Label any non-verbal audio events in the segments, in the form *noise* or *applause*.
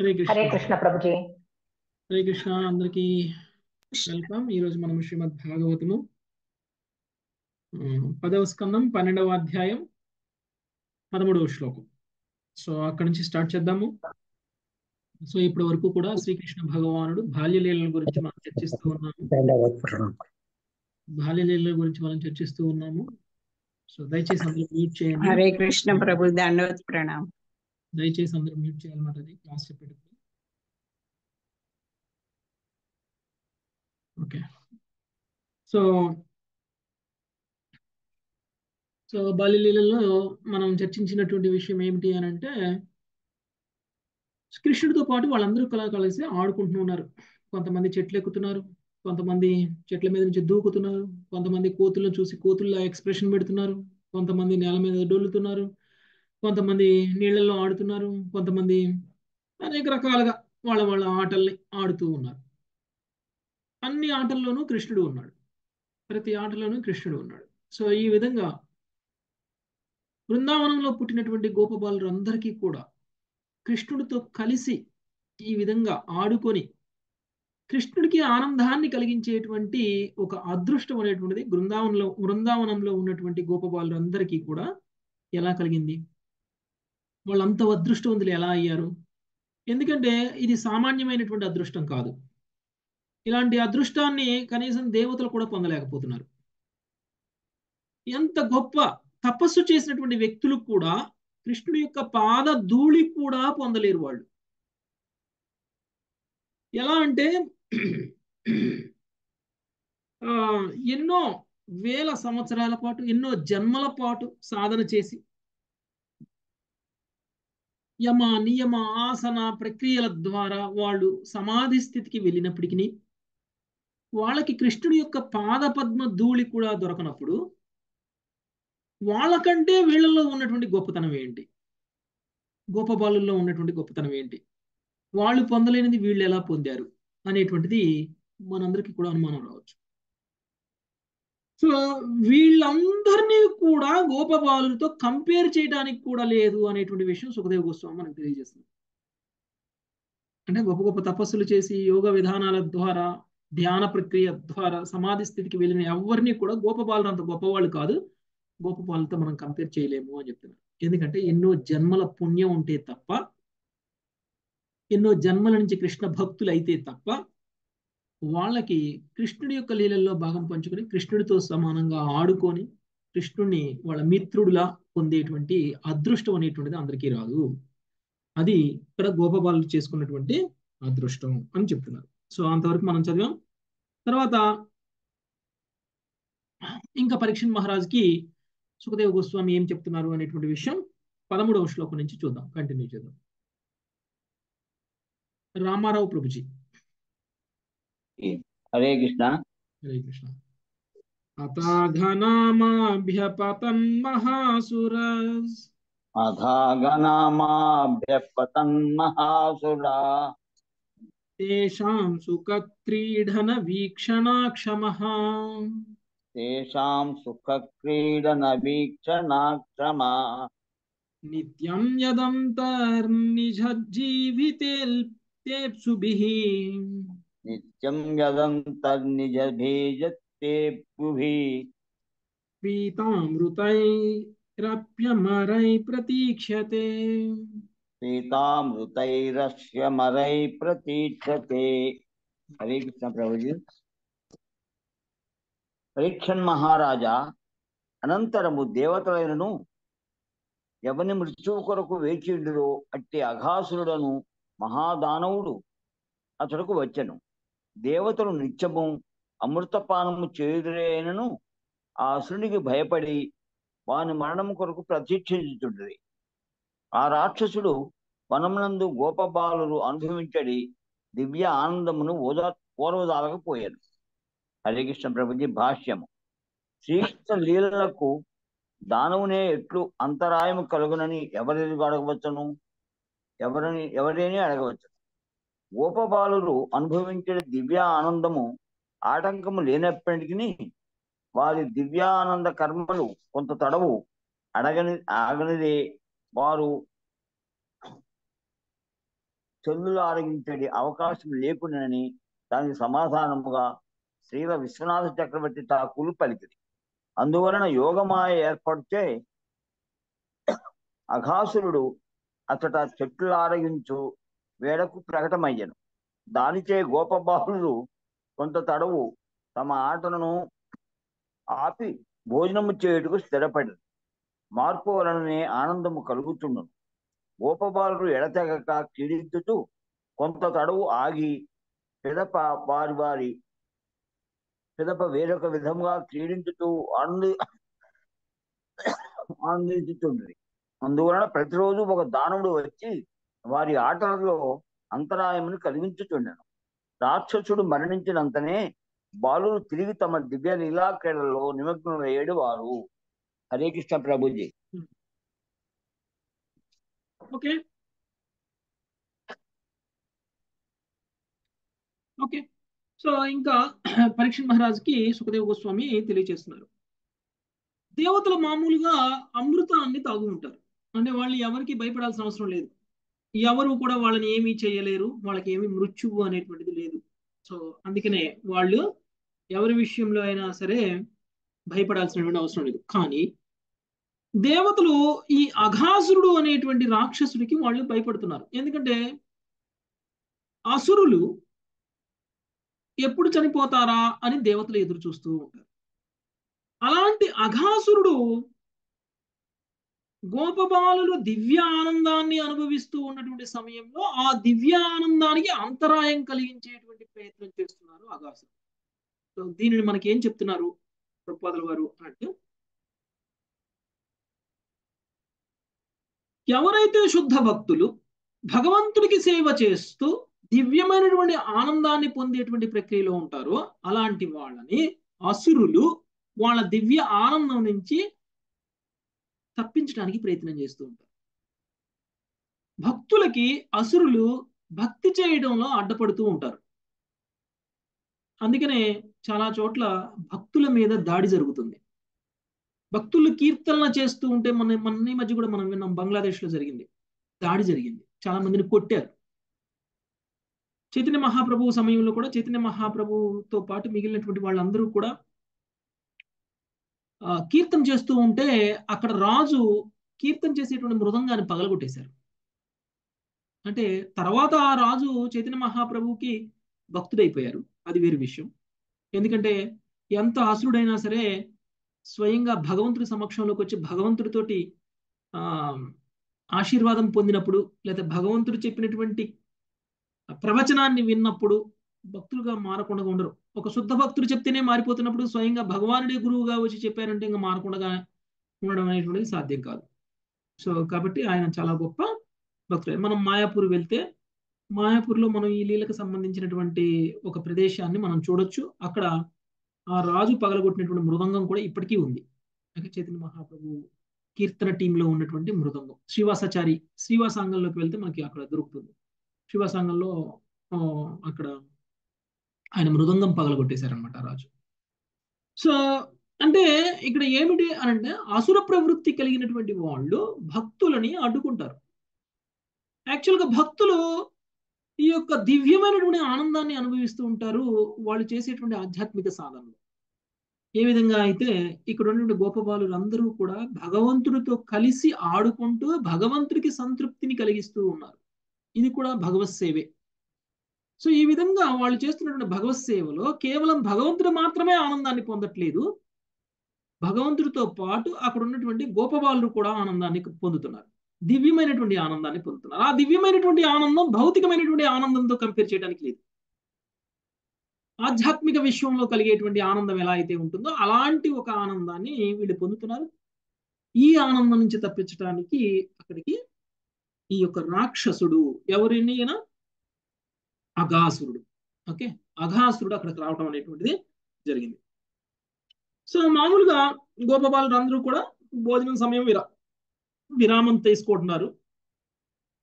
హరే కృష్ణ. హరే కృష్ణ ప్రభుజీ. హరే కృష్ణ అందరికీ వెల్కమ్. ఈరోజు మనం శ్రీమద్ భాగవతము. పదవ స్కందం పన్నెండవ అధ్యాయం పదమూడవ శ్లోకం. సో అక్కడ నుంచి స్టార్ట్ చేద్దాము. సో ఇప్పటి వరకు కూడా శ్రీకృష్ణ భగవానుడు బాల్యలీలల గురించి మనం చర్చిస్తూ ఉన్నాము. బాల్యలీలల గురించి మనం చర్చిస్తూ ఉన్నాము. సో దయచేసి అందరూ చేయండి. హరే కృష్ణ ప్రభు దండవత్ ప్రణామ్ దయచేసి అందరూ మ్యూట్ చేయాలన్నమాట అది. క్లాస్ చెప్పేటప్పుడు. ఓకే సో సో బాల్యలీలలో మనం చర్చించినటువంటి విషయం ఏమిటి అని అంటే కృష్ణుడితో పాటు వాళ్ళందరూ కలా కలిసి ఆడుకుంటూ ఉన్నారు. కొంతమంది చెట్లు ఎక్కుతున్నారు కొంతమంది చెట్ల మీద నుంచి దూకుతున్నారు కొంతమంది కోతులను చూసి కోతుల్లో ఎక్స్ప్రెషన్ పెడుతున్నారు కొంతమంది నేల మీద డొల్లుతున్నారు కొంతమంది నీళ్ళల్లో ఆడుతున్నారు కొంతమంది అనేక రకాలుగా వాళ్ళ వాళ్ళ ఆటల్ని ఆడుతూ ఉన్నారు. అన్ని ఆటల్లోనూ కృష్ణుడు ఉన్నాడు. ప్రతి ఆటలోనూ కృష్ణుడు ఉన్నాడు. సో ఈ విధంగా బృందావనంలో పుట్టినటువంటి గోపబాలురందరికీ కూడా కృష్ణుడితో కలిసి ఈ విధంగా ఆడుకొని కృష్ణుడికి ఆనందాన్ని కలిగించేటువంటి ఒక అదృష్టం అనేటువంటిది బృందావనంలో బృందావనంలో ఉన్నటువంటి గోపబాలురందరికీ కూడా ఎలా కలిగింది? వాళ్ళంత అదృష్టవంతులు ఎలా అయ్యారు? ఎందుకంటే ఇది సామాన్యమైనటువంటి అదృష్టం కాదు. ఇలాంటి అదృష్టాన్ని కనీసం దేవతలు కూడా పొందలేకపోతున్నారు. ఎంత గొప్ప తపస్సు చేసినటువంటి వ్యక్తులు కూడా కృష్ణుడి యొక్క పాద ధూళి కూడా పొందలేరు వాళ్ళు. ఎలా అంటే ఆ, ఎన్నో వేల సంవత్సరాల పాటు ఎన్నో జన్మల పాటు సాధన చేసి యమ నియమ ఆసన ప్రక్రియల ద్వారా వాళ్ళు సమాధి స్థితికి వెళ్ళినప్పటికీ వాళ్ళకి కృష్ణుడి యొక్క పాదపద్మ ధూళి కూడా దొరకనప్పుడు వాళ్ళకంటే వీళ్ళల్లో ఉన్నటువంటి గొప్పతనం ఏంటి? గోపబాలుల్లో ఉన్నటువంటి గొప్పతనం ఏంటి? వాళ్ళు పొందలేనిది వీళ్ళు ఎలా పొందారు? అనేటువంటిది మనందరికీ కూడా అనుమానం రావచ్చు. సో వీళ్ళందరినీ కూడా గోపబాలుతో కంపేర్ చేయడానికి కూడా లేదు అనేటువంటి విషయం సుఖదేవ గోస్వామి మనకు తెలియజేస్తుంది. అంటే గొప్ప గొప్ప తపస్సులు చేసి యోగ విధానాల ద్వారా ధ్యాన ప్రక్రియ ద్వారా సమాధి స్థితికి వెళ్ళిన ఎవరిని కూడా గోపబాలు అంత గొప్పవాళ్ళు కాదు. గోపబాలతో మనం కంపేర్ చేయలేము అని చెప్తున్నారు. ఎందుకంటే ఎన్నో జన్మల పుణ్యం ఉంటే తప్ప ఎన్నో జన్మల నుంచి కృష్ణ భక్తులు అయితే తప్ప వాళ్ళకి కృష్ణుడి యొక్క లీలల్లో భాగం పంచుకొని కృష్ణుడితో సమానంగా ఆడుకొని కృష్ణుడిని వాళ్ళ మిత్రుడిలా పొందేటువంటి అదృష్టం అనేటువంటిది అందరికీ రాదు. అది ఇక్కడ గోపబాలు చేసుకున్నటువంటి అదృష్టం అని చెప్తున్నారు. సో అంతవరకు మనం చదివాం. తర్వాత ఇంకా పరీక్షణ్ మహారాజ్కి సుఖదేవ గోస్వామి ఏం చెప్తున్నారు అనేటువంటి విషయం పదమూడవ శ్లోకం నుంచి చూద్దాం. కంటిన్యూ చేద్దాం. రామారావు ప్రభుజీ हरे कृष्णा। हरे कृष्णा। अथाघनामाभ्यपतं महासुर अथाघनामाभ्यपतं महासुरा। तेषां सुखक्रीडनवीक्षणाक्षमः। तेषां सुखक्रीडनवीक्षणाक्षमा। नित्यं यदन्तर्निजजीविते तेप्सुभिः। నిత్యం యదంతర్నిజ భీజత్తేభుభి పీతామృతైరప్యమరై ప్రతీక్ష్యతే సీతామృతైరస్యమరై ప్రతీక్షతే. హరే కృష్ణ ప్రభుజీ. పరీక్షన్ మహారాజా అనంతరము దేవతలైనను ఎవని మృత్యువు కొరకు వేచియుడురో అట్టి అఘాసురుడను మహాదానవుడు అతడుకు వచ్చెను. దేవతలు నిత్యము అమృతపానము చేయుదురైనను ఆ అసురునికి భయపడి వాని మరణం కొరకు ప్రతీక్షించుతుండ్రి ఆ రాక్షసుడు వనమునందు గోపబాలురు అనుభవించడి దివ్య ఆనందమును ఓదా ఓర్వదాలకపోయాడు హరికృష్ణ ప్రభుజీ భాష్యము. శ్రీకృష్ణ లీలలకు దానవునే ఎట్లు అంతరాయము కలుగునని ఎవరిని అడగవచ్చును? ఎవరిని ఎవరిని అడగవచ్చు? గోపబాలురు అనుభవించే దివ్య ఆనందము ఆటంకము లేనప్పటికీ వారి దివ్యానంద కర్మలు కొంత తడవు. అడగని ఆగనిదే. వారు చెల్లులు ఆరగించే అవకాశం లేకుండానని దానికి సమాధానముగా శ్రీల విశ్వనాథ చక్రవర్తి ఠాకూలు పలికింది. అందువలన యోగమాయ ఏర్పడితే అఘాసురుడు అతట చెట్లు ఆరగించు వేడకు ప్రకటమయ్యను. దానిచే గోపబాలుడు కొంత తడవు తమ ఆటలను ఆపి భోజనము చేయుటకు స్థిరపడి మార్పు వలననే ఆనందము కలుగుతుండను గోపబాలుడు ఎడతెగక క్రీడించుతూ కొంత తడవు ఆగి పిదప వారి వారి పిదప వేరొక విధముగా క్రీడించుతూ ఆనంది ఆనందించుతుంది అందువలన ప్రతిరోజు ఒక దానవుడు వచ్చి వారి ఆటలలో అంతరాయమును కలిగించుచుండెను. రాక్షసుడు మరణించినంతనే బాలురు తిరిగి తమ దివ్య లీలా క్రీడల్లో నిమగ్నమయ్యేడు వారు. Hare Krishna Prabhuji. Okay. Okay. So ఇంకా పరీక్ష మహారాజ్కి సుఖదేవ గోస్వామి తెలియజేస్తున్నారు దేవతలు మామూలుగా అమృతాన్ని తాగు ఉంటారు అంటే వాళ్ళు ఎవరికి భయపడాల్సిన అవసరం లేదు. ఎవరు కూడా వాళ్ళని ఏమీ చేయలేరు వాళ్ళకి ఏమి మృత్యువు అనేటువంటిది లేదు. సో అందుకనే వాళ్ళు ఎవరి విషయంలో అయినా సరే భయపడాల్సినటువంటి అవసరం లేదు. కానీ దేవతలు ఈ అఘాసురుడు అనేటువంటి రాక్షసుడికి వాళ్ళు భయపడుతున్నారు. ఎందుకంటే అసురులు ఎప్పుడు చనిపోతారా అని దేవతలు ఎదురు చూస్తూ ఉంటారు. అలాంటి అఘాసురుడు గోపబాలులు దివ్య ఆనందాన్ని అనుభవిస్తూ ఉన్నటువంటి సమయంలో ఆ దివ్య ఆనందానికి అంతరాయం కలిగించేటువంటి ప్రయత్నం చేస్తున్నారు ఆకాశం సో దీనిని మనకి ఏం చెప్తున్నారు ప్రభుపాదుల వారు అంటే ఎవరైతే శుద్ధ భక్తులు భగవంతుడికి సేవ చేస్తూ దివ్యమైనటువంటి ఆనందాన్ని పొందేటువంటి ప్రక్రియలో ఉంటారో అలాంటి వాళ్ళని అసురులు వాళ్ళ దివ్య ఆనందం నుంచి తప్పించడానికి ప్రయత్నం చేస్తూ ఉంటారు. భక్తులకి అసురులు భక్తి చేయడంలో అడ్డపడుతూ ఉంటారు. అందుకనే చాలా చోట్ల భక్తుల మీద దాడి జరుగుతుంది. భక్తులు కీర్తన చేస్తూ ఉంటే మన మన మధ్య కూడా మనం విన్నాం బంగ్లాదేశ్లో జరిగింది. దాడి జరిగింది. చాలా మందిని కొట్టారు. చైతన్య మహాప్రభు సమయంలో కూడా చైతన్య మహాప్రభుతో పాటు మిగిలినటువంటి వాళ్ళందరూ కూడా కీర్తన చేస్తూ ఉంటే అక్కడ రాజు కీర్తన చేసేటువంటి మృదంగాన్ని పగలగొట్టేశారు. అంటే తర్వాత ఆ రాజు చైతన్య మహాప్రభుకి భక్తుడైపోయారు. అది వేరు విషయం. ఎందుకంటే ఎంత అసురుడైనా సరే స్వయంగా భగవంతుడి సమక్షంలోకి వచ్చి భగవంతుడితోటి ఆ ఆశీర్వాదం పొందినప్పుడు లేదా భగవంతుడు చెప్పినటువంటి ప్రవచనాన్ని విన్నప్పుడు భక్తులుగా మారకుండా ఉండరు. ఒక శుద్ధ భక్తుడు చెప్తేనే మారిపోతున్నప్పుడు స్వయంగా భగవానుడే గురువుగా వచ్చి చెప్పారంటే ఇంకా మారకుండా ఉండడం అనేటువంటిది సాధ్యం కాదు. సో కాబట్టి ఆయన చాలా గొప్ప భక్తుడు. మనం మాయాపూర్ వెళ్తే మాయాపూర్లో మనం ఈ లీలకు సంబంధించినటువంటి ఒక ప్రదేశాన్ని మనం చూడొచ్చు. అక్కడ ఆ రాజు పగలగొట్టినటువంటి మృదంగం కూడా ఇప్పటికీ ఉంది. చైతన్య మహాప్రభు కీర్తన టీంలో ఉన్నటువంటి మృదంగం. శ్రీవాసాచారి శ్రీవాసాంగంలోకి వెళ్తే మనకి అక్కడ దొరుకుతుంది. శ్రీవాసాంగంలో అక్కడ ఆయన మృదంగం పగలగొట్టేశారనమాట రాజు. సో అంటే ఇక్కడ ఏమిటి అని అంటే అసుర ప్రవృత్తి కలిగినటువంటి వాళ్ళు భక్తులని అడ్డుకుంటారు. యాక్చువల్గా భక్తులు ఈ యొక్క దివ్యమైనటువంటి ఆనందాన్ని అనుభవిస్తూ ఉంటారు వాళ్ళు చేసేటువంటి ఆధ్యాత్మిక సాధనలు. ఏ విధంగా అయితే ఇక్కడ ఉన్నటువంటి గోపబాలులు అందరూ కూడా భగవంతుడితో కలిసి ఆడుకుంటూ భగవంతుడికి సంతృప్తిని కలిగిస్తూ ఉన్నారు. ఇది కూడా భగవత్ సేవే. సో ఈ విధంగా వాళ్ళు చేస్తున్నటువంటి భగవత్ సేవలో కేవలం భగవంతుడు మాత్రమే ఆనందాన్ని పొందట్లేదు. భగవంతుడితో పాటు అక్కడ ఉన్నటువంటి గోపబాలు కూడా ఆనందాన్ని పొందుతున్నారు. దివ్యమైనటువంటి ఆనందాన్ని పొందుతున్నారు. ఆ దివ్యమైనటువంటి ఆనందం భౌతికమైనటువంటి ఆనందంతో కంపేర్ చేయడానికి లేదు. ఆధ్యాత్మిక విషయంలో కలిగేటువంటి ఆనందం ఎలా అయితే ఉంటుందో అలాంటి ఒక ఆనందాన్ని వీళ్ళు పొందుతున్నారు. ఈ ఆనందం నుంచి తప్పించడానికి అక్కడికి ఈ యొక్క రాక్షసుడు ఎవరిని అఘాసురుడు. ఓకే? అఘాసురుడు అక్కడికి రావడం అనేటువంటిది జరిగింది. సో మామూలుగా గోపబాలు అందరూ కూడా భోజనం సమయం విరా విరామం తీసుకుంటున్నారు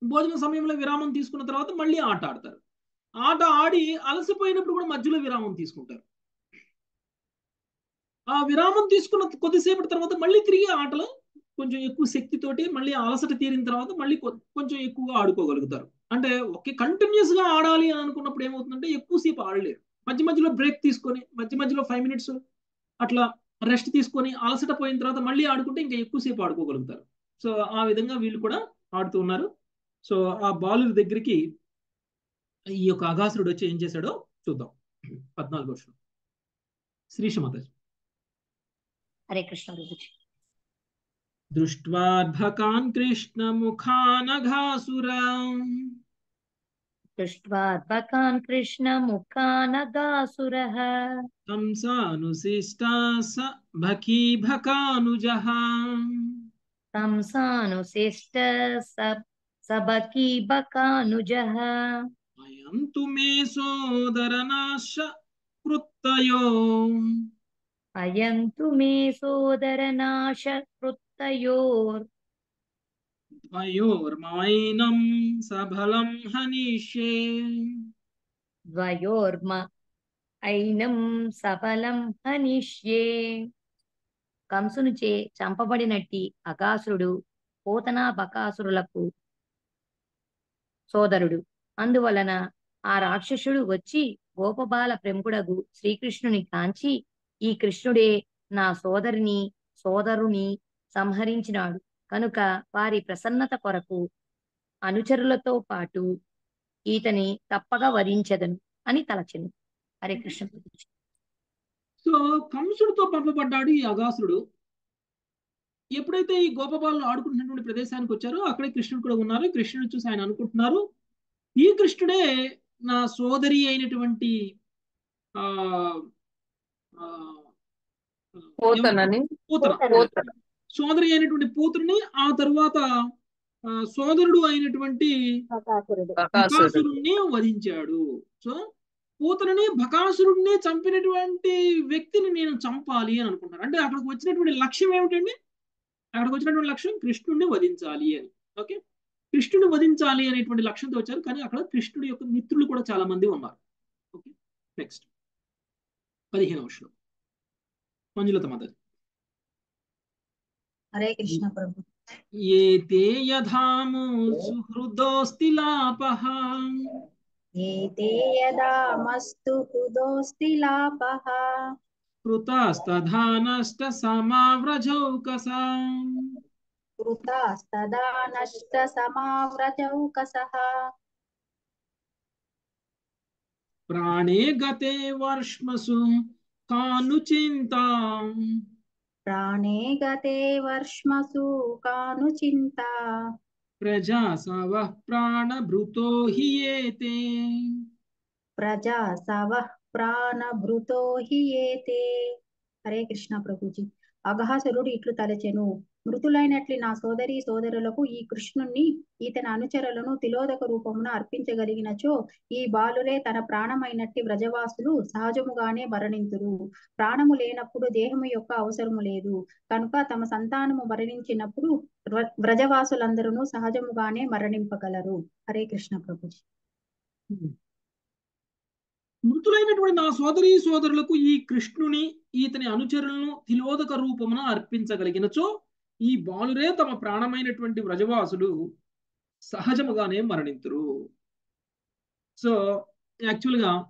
భోజన సమయంలో విరామం తీసుకున్న తర్వాత మళ్ళీ ఆట ఆడతారు. ఆట ఆడి అలసిపోయినప్పుడు కూడా మధ్యలో విరామం తీసుకుంటారు. ఆ విరామం తీసుకున్న కొద్దిసేపటి తర్వాత మళ్ళీ తిరిగి ఆటలో కొంచెం ఎక్కువ శక్తితోటి మళ్ళీ అలసట తీరిన తర్వాత మళ్ళీ కొంచెం ఎక్కువగా ఆడుకోగలుగుతారు. అంటే ఒకే కంటిన్యూస్గా ఆడాలి అని అనుకున్నప్పుడు ఏమవుతుందంటే ఎక్కువసేపు ఆడలేరు. మధ్య మధ్యలో బ్రేక్ తీసుకొని మధ్య మధ్యలో ఫైవ్ మినిట్స్ అట్లా రెస్ట్ తీసుకొని అలసట పోయిన తర్వాత మళ్ళీ ఆడుకుంటే ఇంకా ఎక్కువసేపు ఆడుకోగలుగుతారు. సో ఆ విధంగా వీళ్ళు కూడా ఆడుతూ ఉన్నారు. సో ఆ బాలుల దగ్గరికి ఈ యొక్క అగాసురుడు వచ్చి ఏం చేశాడో చూద్దాం. పద్నాలుగు వర్షం శ్రీషమతాజీ హరే కృష్ణ दृष्ट्वाद्भकान् भकान् दृष्ट्वाद्भकान् कृष्णमुखानघासुरः। तंसानुशिष्टा भवान् कृष्णमुखान् गासुरः तं सानुशिष्टः स भकीभकानुजः तंसानुशिष्ट स स भकीबकानुजः मे सोदरनाश कृत्तयो। अयं तु मे सोदरनाश कृत् కృత్తయోర్ ద్వయోర్మైనం సఫలం హనిష్యే ద్వయోర్మ ఐనం సఫలం హనిష్యే. కంసునుచే చంపబడినట్టి అకాసురుడు పోతనా బకాసురులకు సోదరుడు. అందువలన ఆ రాక్షసుడు వచ్చి గోపబాల ప్రముఖుడగు శ్రీకృష్ణుని కాంచి ఈ కృష్ణుడే నా సోదరిని సోదరుని సంహరించినాడు. కనుక వారి ప్రసన్నత కొరకు అనుచరులతో పాటు ఈతని తప్పగా వధించదను అని తలచెను. హరే కృష్ణ. సో కంసుడితో పంపబడ్డాడు ఈ అగాసురుడు ఎప్పుడైతే ఈ గోపబాలు ఆడుకుంటున్నటువంటి ప్రదేశానికి వచ్చారో అక్కడే కృష్ణుడు కూడా ఉన్నారు. కృష్ణుడు చూసి ఆయన అనుకుంటున్నారు. ఈ కృష్ణుడే నా సోదరి అయినటువంటి ఆ పోతనని? పోతన. సోదరి అయినటువంటి పూతుని ఆ తరువాత సోదరుడు అయినటువంటి బకాసురుణ్ణి వధించాడు. సో పూతనని బకాసురుణ్ణి చంపినటువంటి వ్యక్తిని నేను చంపాలి అని అనుకుంటాను అంటే అక్కడికి వచ్చినటువంటి లక్ష్యం ఏమిటండి? అక్కడికి వచ్చినటువంటి లక్ష్యం కృష్ణుడిని వధించాలి అని. ఓకే? కృష్ణుడిని వధించాలి అనేటువంటి లక్ష్యంతో వచ్చారు. కానీ అక్కడ కృష్ణుడి యొక్క మిత్రులు కూడా చాలా మంది ఉన్నారు. ఓకే? నెక్స్ట్. పదిహేనవ శ్లోకం. మంజులత మాత हरे कृष्ण प्रभु। ये ते सुहृदोस्ति सुहृदोऽस्तिलापः ये ते कृतास्तधा कृतास्तदा प्राणे गते वर्ष्मसु कानुचिन्ताम्। గతే వర్ష్మసు కాను చింతాం ప్రాణే గతే వర్ష్మసు కాను చింత ప్రజా సవ ప్రాణభృతో హి ఏతే ప్రజా సవ ప్రాణభృతో హి ఏతే హరే కృష్ణ ప్రభుజీ అఘాసురుడు ఇట్లు తలచెను మృతులైనట్లు నా సోదరి సోదరులకు ఈ కృష్ణుణ్ణి ఈతని అనుచరులను తిలోదక రూపమున అర్పించగలిగినచో ఈ బాలులే తన ప్రాణమైనట్టి వ్రజవాసులు సహజముగానే మరణింతురు. ప్రాణము లేనప్పుడు దేహము యొక్క అవసరము లేదు. కనుక తమ సంతానము మరణించినప్పుడు వ్రజవాసులందరూ సహజముగానే మరణింపగలరు. హరే కృష్ణ ప్రభుజీ. మృతులైనటువంటి నా సోదరి సోదరులకు ఈ కృష్ణుని ఈతని అనుచరులను తిలోదక రూపమున అర్పించగలిగినచో ఈ బాలురే తమ ప్రాణమైనటువంటి వ్రజవాసుడు సహజముగానే మరణింతురు. సో యాక్చువల్గా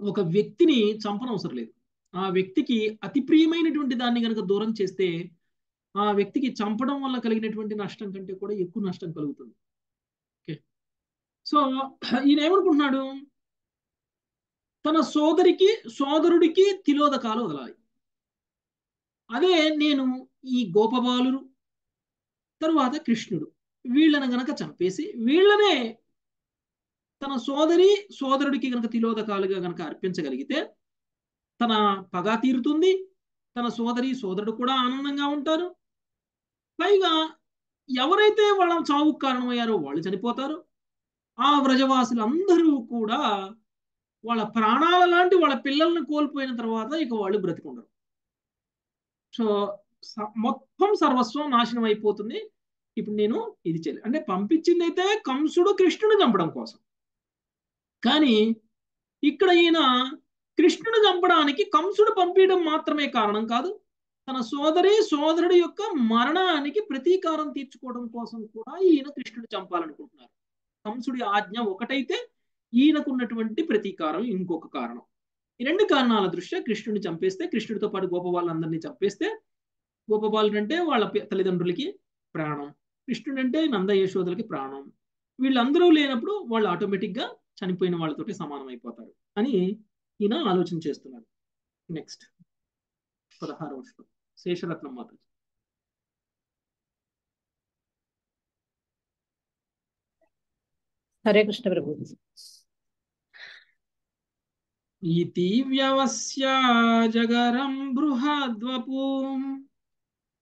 ఒక వ్యక్తిని చంపనవసరం లేదు. ఆ వ్యక్తికి అతి ప్రియమైనటువంటి దాన్ని కనుక దూరం చేస్తే ఆ వ్యక్తికి చంపడం వల్ల కలిగినటువంటి నష్టం కంటే కూడా ఎక్కువ నష్టం కలుగుతుంది. ఓకే. సో ఈయన ఏమనుకుంటున్నాడు? తన సోదరికి సోదరుడికి తిలోదకాలు వదలాలి. అదే నేను ఈ గోపబాలురు తరువాత కృష్ణుడు. వీళ్ళని గనక చంపేసి వీళ్ళనే తన సోదరి సోదరుడికి గనక తిలోదకాలుగా గనక అర్పించగలిగితే తన పగ తీరుతుంది తన సోదరి సోదరుడు కూడా ఆనందంగా ఉంటారు. పైగా ఎవరైతే వాళ్ళ చావుకు కారణమయ్యారో వాళ్ళు చనిపోతారు. ఆ వ్రజవాసులందరూ కూడా వాళ్ళ ప్రాణాల లాంటి వాళ్ళ పిల్లల్ని కోల్పోయిన తర్వాత ఇక వాళ్ళు బ్రతికుండరు. సో మొత్తం సర్వస్వం నాశనం అయిపోతుంది. ఇప్పుడు నేను ఇది చేయలేదు అంటే పంపించింది అయితే కంసుడు కృష్ణుడు చంపడం కోసం. కానీ ఇక్కడ ఈయన కృష్ణుడు చంపడానికి కంసుడు పంపించడం మాత్రమే కారణం కాదు. తన సోదరి సోదరుడు యొక్క మరణానికి ప్రతీకారం తీర్చుకోవడం కోసం కూడా ఈయన కృష్ణుడు చంపాలనుకుంటున్నారు. కంసుడి ఆజ్ఞ ఒకటైతే ఈయనకున్నటువంటి ప్రతీకారం ఇంకొక కారణం. ఈ రెండు కారణాల దృష్ట్యా కృష్ణుడిని చంపేస్తే కృష్ణుడితో పాటు గోపబాలందరినీ చంపేస్తే గోపబాలుడు అంటే వాళ్ళ తల్లిదండ్రులకి ప్రాణం. కృష్ణుడు అంటే నంద యశోదలకి ప్రాణం. వీళ్ళందరూ లేనప్పుడు వాళ్ళు ఆటోమేటిక్గా చనిపోయిన వాళ్ళతోటి సమానం అయిపోతారు అని ఈయన ఆలోచన చేస్తున్నారు నెక్స్ట్ పదహారవ శ్లోకం. శేషరత్నం మాత హరే కృష్ణ ప్రభు.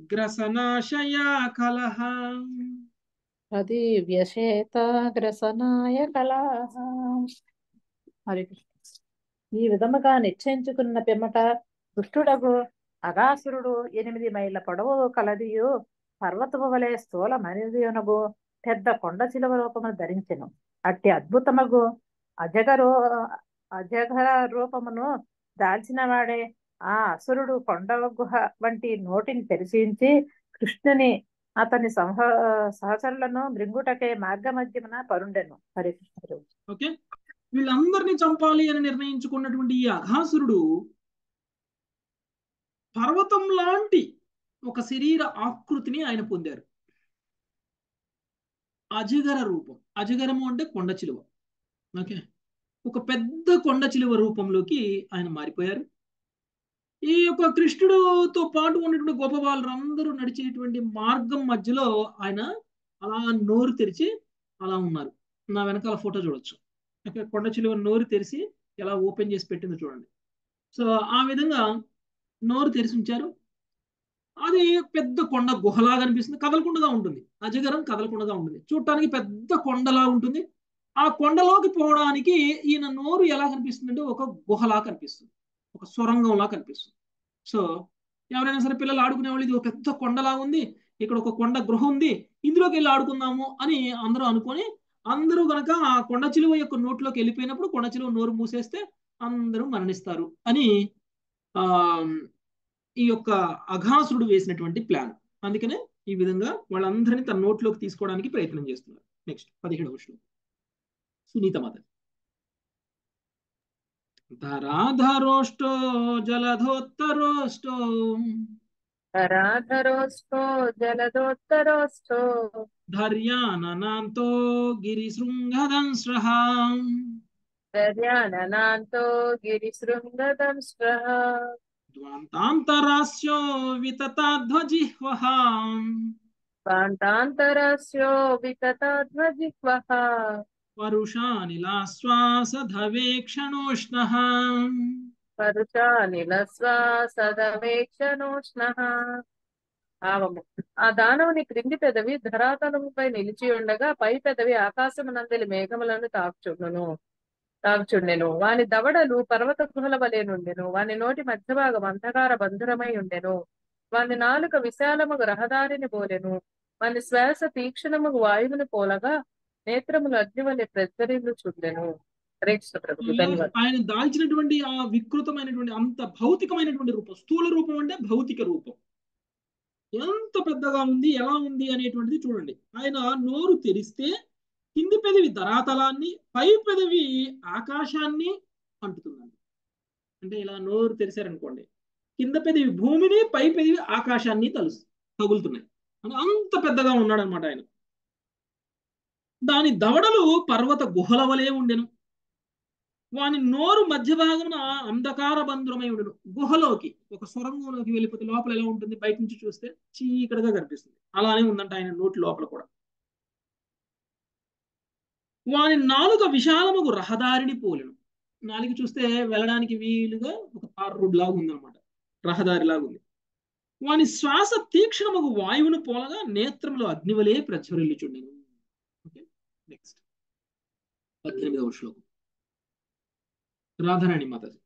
గ్రసనాశయా కలహ అది వ్యశేతాగ్రసనాయ కళాహ హరే ఈ విధముగా నిశ్చయించుకున్న పిమ్మట దుష్టుడగు అగాసురుడు ఎనిమిది మైళ్ళ పొడవు కలదియు పర్వతము వలె స్థూల మనిదియునగు పెద్ద కొండ చిలువ రూపమును ధరించెను. అట్టి అద్భుతమగు అజగరో అజగర రూపమును దాల్చిన వాడే ఆ అసురుడు కొండవ గుహ వంటి నోటిని తెరిచించి కృష్ణుని అతని సంహ సహచరులను మృంగుటకే మార్గమధ్యమున పరుండెను. హరే కృష్ణ ఓకే. వీళ్ళందరినీ చంపాలి అని నిర్ణయించుకున్నటువంటి ఈ అఘాసురుడు పర్వతం లాంటి ఒక శరీర ఆకృతిని ఆయన పొందారు. అజగర రూపం. అజగరము అంటే కొండ చిలువ. ఓకే. ఒక పెద్ద కొండ చిలువ రూపంలోకి ఆయన మారిపోయారు. ఈ యొక్క కృష్ణుడుతో పాటు ఉన్నటువంటి గోపబాలురందరూ నడిచేటువంటి మార్గం మధ్యలో ఆయన అలా నోరు తెరిచి అలా ఉన్నారు. నా వెనకాల ఫోటో చూడొచ్చు. కొండ చిలువ నోరు తెరిచి ఎలా ఓపెన్ చేసి పెట్టిందో చూడండి. సో ఆ విధంగా నోరు తెరిచి ఉంచారు. అది పెద్ద కొండ గుహలాగా అనిపిస్తుంది. కదలకుండగా ఉంటుంది. అజగరం కదలకుండగా ఉంటుంది. చూడటానికి పెద్ద కొండలా ఉంటుంది. ఆ కొండలోకి పోవడానికి ఈయన నోరు ఎలా కనిపిస్తుంది అంటే ఒక గుహలా కనిపిస్తుంది. ఒక సొరంగంలా కనిపిస్తుంది. సో ఎవరైనా సరే పిల్లలు ఆడుకునే వాళ్ళు ఇది ఒక పెద్ద కొండలా ఉంది ఇక్కడ ఒక కొండ గృహ ఉంది ఇందులోకి వెళ్ళి ఆడుకుందాము అని అందరూ అనుకొని అందరూ గనక ఆ కొండ చిలువ యొక్క నోట్లోకి వెళ్ళిపోయినప్పుడు కొండ చిలువ నోరు మూసేస్తే అందరూ మరణిస్తారు అని ఆ ఈ యొక్క అఘాసురుడు వేసినటువంటి ప్లాన్. అందుకనే ఈ విధంగా వాళ్ళందరినీ తన నోట్లోకి తీసుకోవడానికి ప్రయత్నం చేస్తున్నారు. నెక్స్ట్ పదిహేడవ శ్లోకం. సునీత మాత धराधरोष्टो जलधोत्तरोष्टो। धराधरोष्टो जलधोत्तरोष्टो। धर्याननान्तो गिरिशृङ्गदंश्रः धर्याननान्तो गिरिशृङ्गदंश्रः द्वान्तान्तरास्यो वितताध्वजिह्वः द्वान्तान्तरास्यो वितताध्वजिह्वः పరుషానిలాశ్వాసధవేక్షణోష్ణః. పరుచానిలశ్వాసదవేక్షణోష్ణః భావము ఆ దానవుని క్రింది పెదవి ధరాతలముపై నిలిచి ఉండగా పై పెదవి ఆకాశమునందలి మేఘములను తాకుచుండును తాగుచుండెను వాని దవడలు పర్వత గుహల వలె నుండెను. వాని నోటి మధ్య భాగం అంధకార బంధురమై ఉండెను. వాని నాలుక విశాలముగు రహదారిని పోలెను వాని శ్వాస తీక్షణముగు వాయువుని పోలగా నేత్రములు అగ్ని వలె ప్రజ్వరిల్లు ధన్యవాదాలు. ఆయన దాల్చినటువంటి ఆ వికృతమైనటువంటి అంత భౌతికమైనటువంటి రూపం. స్థూల రూపం అంటే భౌతిక రూపం. ఎంత పెద్దగా ఉంది ఎలా ఉంది అనేటువంటిది చూడండి. ఆయన నోరు తెరిస్తే కింది పెదవి ధరాతలాన్ని పై పెదవి ఆకాశాన్ని అంటుతుందండి. అంటే ఇలా నోరు తెరిచారనుకోండి కింద పెదవి భూమిని పై పెదవి ఆకాశాన్ని తలుసు తగులుతున్నాయి. అంత పెద్దగా ఉన్నాడు అనమాట ఆయన. దాని దవడలు పర్వత గుహల వలె ఉండెను. వాని నోరు మధ్య భాగమున అంధకార బంధురమై ఉండను. గుహలోకి ఒక సొరంగంలోకి వెళ్ళిపోతే లోపల ఎలా ఉంటుంది? బయట నుంచి చూస్తే చీకటిగా కనిపిస్తుంది. అలానే ఉందంట ఆయన నోటి లోపల కూడా. వాని నాలుక విశాలముకు రహదారిని పోలెను. నాలుగు చూస్తే వెళ్ళడానికి వీలుగా ఒక తార్ రోడ్ లాగా ఉందన్నమాట. రహదారి లాగా ఉంది. వాని శ్వాస తీక్షణముకు వాయువును పోలగా నేత్రములో అగ్నివలే ప్రజ్వరిల్లుచుండెను. నెక్స్ట్ పద్దెనిమిదవ శ్లోకం రాధారాణి మాతాజీ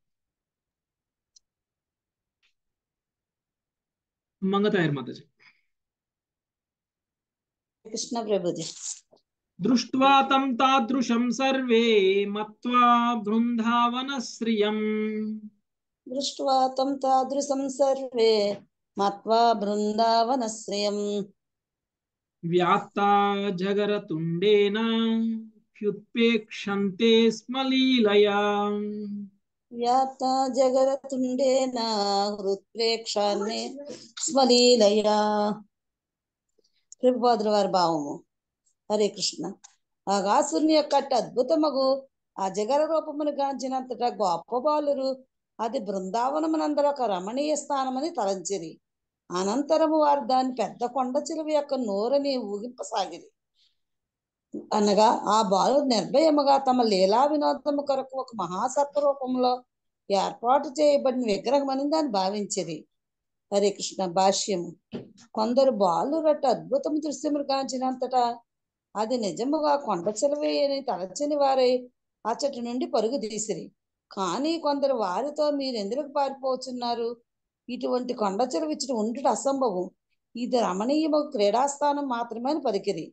మంగతాయర్ మాతాజీ కృష్ణ ప్రభుజీ దృష్ట్వా తం తాదృశం సర్వే మత్వా బృందావనశ్రియం దృష్ట్వా తం తాదృశం సర్వే మత్వా బృందావనశ్రయం వ్యాత్తా జగరతుండేన హ్యుత్పేక్షంతే స్మ లీలయా. వ్యాప్త జగరతుండేన హృత్ప్రేక్షాన్ని స్మలీలయా ప్రభుపాదుల వారి భావము. హరే కృష్ణ. ఆగాసుని యొక్క అద్భుతమగు ఆ జగర రూపమును గాంచినంతట గొప్ప బాలురు అది బృందావనమునందరూ ఒక రమణీయ స్థానమని తలంచిరి. అనంతరము వారు దాని పెద్ద కొండ చిలువ యొక్క నోరని ఊగింపసాగిరి అనగా ఆ బాలు నిర్భయముగా తమ లీలా వినోదము కొరకు ఒక మహాసర్ప రూపంలో ఏర్పాటు చేయబడిన విగ్రహం అని దాన్ని భావించిరి. హరే కృష్ణ భాష్యము. కొందరు బాలు రట్టు అద్భుతము దృశ్యములు కాంచినంతటా అది నిజముగా కొండ చిలవే అని తలచని వారై అచ్చటి నుండి పరుగు తీసిరి. కానీ కొందరు వారితో మీరు ఎందుకు పారిపోతున్నారు ఇటువంటి కొండ చెరువు ఇచ్చట ఉండుట అసంభవం. ఇది రమణీయము క్రీడాస్థానం మాత్రమే అని పలికిరి.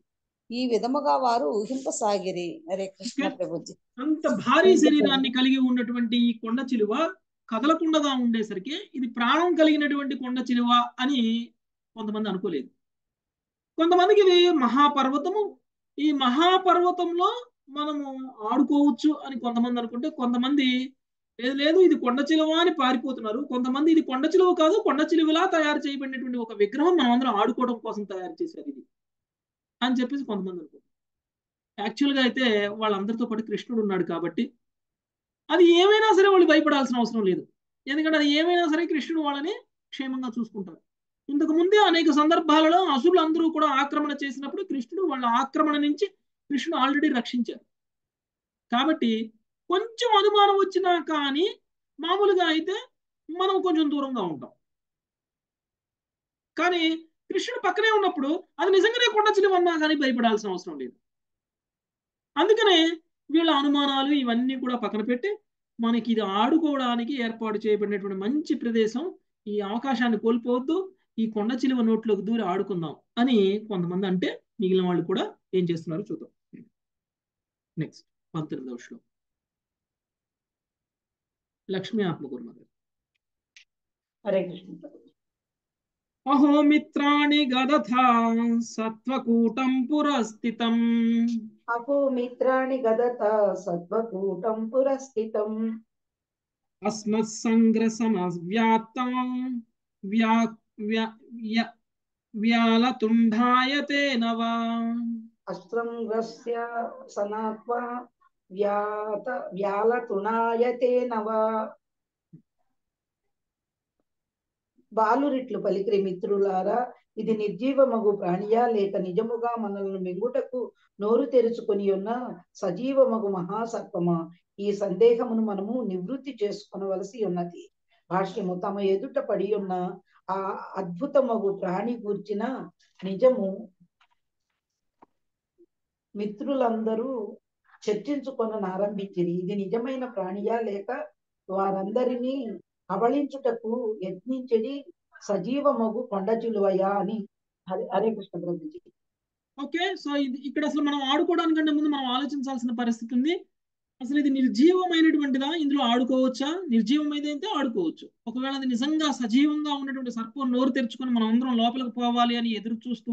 ఈ విధముగా వారు ఊహింపసాగిరి. హరే కృష్ణ ప్రభుజీ. అంత భారీ శరీరాన్ని కలిగి ఉన్నటువంటి ఈ కొండ చిలువ కదలకుండగా ఉండేసరికి ఇది ప్రాణం కలిగినటువంటి కొండ చిలువ అని కొంతమంది అనుకోలేదు. కొంతమందికి ఇది మహాపర్వతము. ఈ మహాపర్వతంలో మనము ఆడుకోవచ్చు అని కొంతమంది అనుకుంటే కొంతమంది లేదు లేదు ఇది కొండ చిలువ అని పారిపోతున్నారు. కొంతమంది ఇది కొండ చిలువ కాదు కొండ చిలువలా తయారు చేయబడినటువంటి ఒక విగ్రహం మనం అందరం ఆడుకోవడం కోసం తయారు చేశారు ఇది అని చెప్పేసి కొంతమంది అనుకుంటారు. యాక్చువల్గా అయితే వాళ్ళందరితో పాటు కృష్ణుడు ఉన్నాడు కాబట్టి అది ఏమైనా సరే వాళ్ళు భయపడాల్సిన అవసరం లేదు. ఎందుకంటే అది ఏమైనా సరే కృష్ణుడు వాళ్ళని క్షేమంగా చూసుకుంటారు ఇంతకు ముందే అనేక సందర్భాలలో అసురులు అందరూ కూడా ఆక్రమణ చేసినప్పుడు కృష్ణుడు వాళ్ళ ఆక్రమణ నుంచి కృష్ణుడు ఆల్రెడీ రక్షించారు కాబట్టి కొంచెం అనుమానం వచ్చినా కానీ మామూలుగా అయితే మనం కొంచెం దూరంగా ఉంటాం. కానీ కృష్ణుడు పక్కనే ఉన్నప్పుడు అది నిజంగానే కొండ చిలువన్నా కానీ భయపడాల్సిన అవసరం లేదు. అందుకనే వీళ్ళ అనుమానాలు ఇవన్నీ కూడా పక్కన పెట్టి మనకి ఇది ఆడుకోవడానికి ఏర్పాటు చేయబడినటువంటి మంచి ప్రదేశం ఈ అవకాశాన్ని కోల్పోవద్దు ఈ కొండ చిలువ నోట్లోకి దూరి ఆడుకుందాం అని కొంతమంది అంటే మిగిలిన వాళ్ళు కూడా ఏం చేస్తున్నారో చూద్దాం. నెక్స్ట్ పంతొమ్మిదవ శ్లోకం. लक्ष्मी आप लोगों हरे कृष्ण अहो मित्राणि गदथा सत्त्वकूटं पुरस्थितम्। अहो मित्राणि गदथा सत्त्वकूटं पुरस्थितम्। अस्मत्सङ्ग्रसमव्याप्तां व्या व्या व्या न सनात्वा వ్యాత వ్యాలతునాయతే నవ. బాలురిట్లు పలికిరి మిత్రులారా ఇది నిర్జీవమగు ప్రాణియా లేక నిజముగా మనల్ని మింగుటకు నోరు తెరుచుకొని ఉన్న సజీవమగు మహాసర్పమా? ఈ సందేహమును మనము నివృత్తి చేసుకునవలసి ఉన్నది. భాష్యము తమ ఎదుట పడి ఉన్న ఆ అద్భుతమగు ప్రాణి గూర్చిన నిజము మిత్రులందరూ చర్చించుకొని ఆరంభించిరి. ఇది నిజమైన ప్రాణియా లేక వారందరినీ కబళించుటకు యత్నించడి సజీవమగు కొండ చిలువయా అని హరే హరే కృష్ణ ప్రభుజీ ఓకే సో ఇది ఇక్కడ అసలు మనం ఆడుకోవడానికంటే ముందు మనం ఆలోచించాల్సిన పరిస్థితి ఉంది. అసలు ఇది నిర్జీవమైనటువంటిదా? ఇందులో ఆడుకోవచ్చా? నిర్జీవమైతే ఆడుకోవచ్చు. ఒకవేళ అది నిజంగా సజీవంగా ఉన్నటువంటి సర్పం నోరు తెరుచుకొని మనం అందరం లోపలికి పోవాలి అని ఎదురు చూస్తూ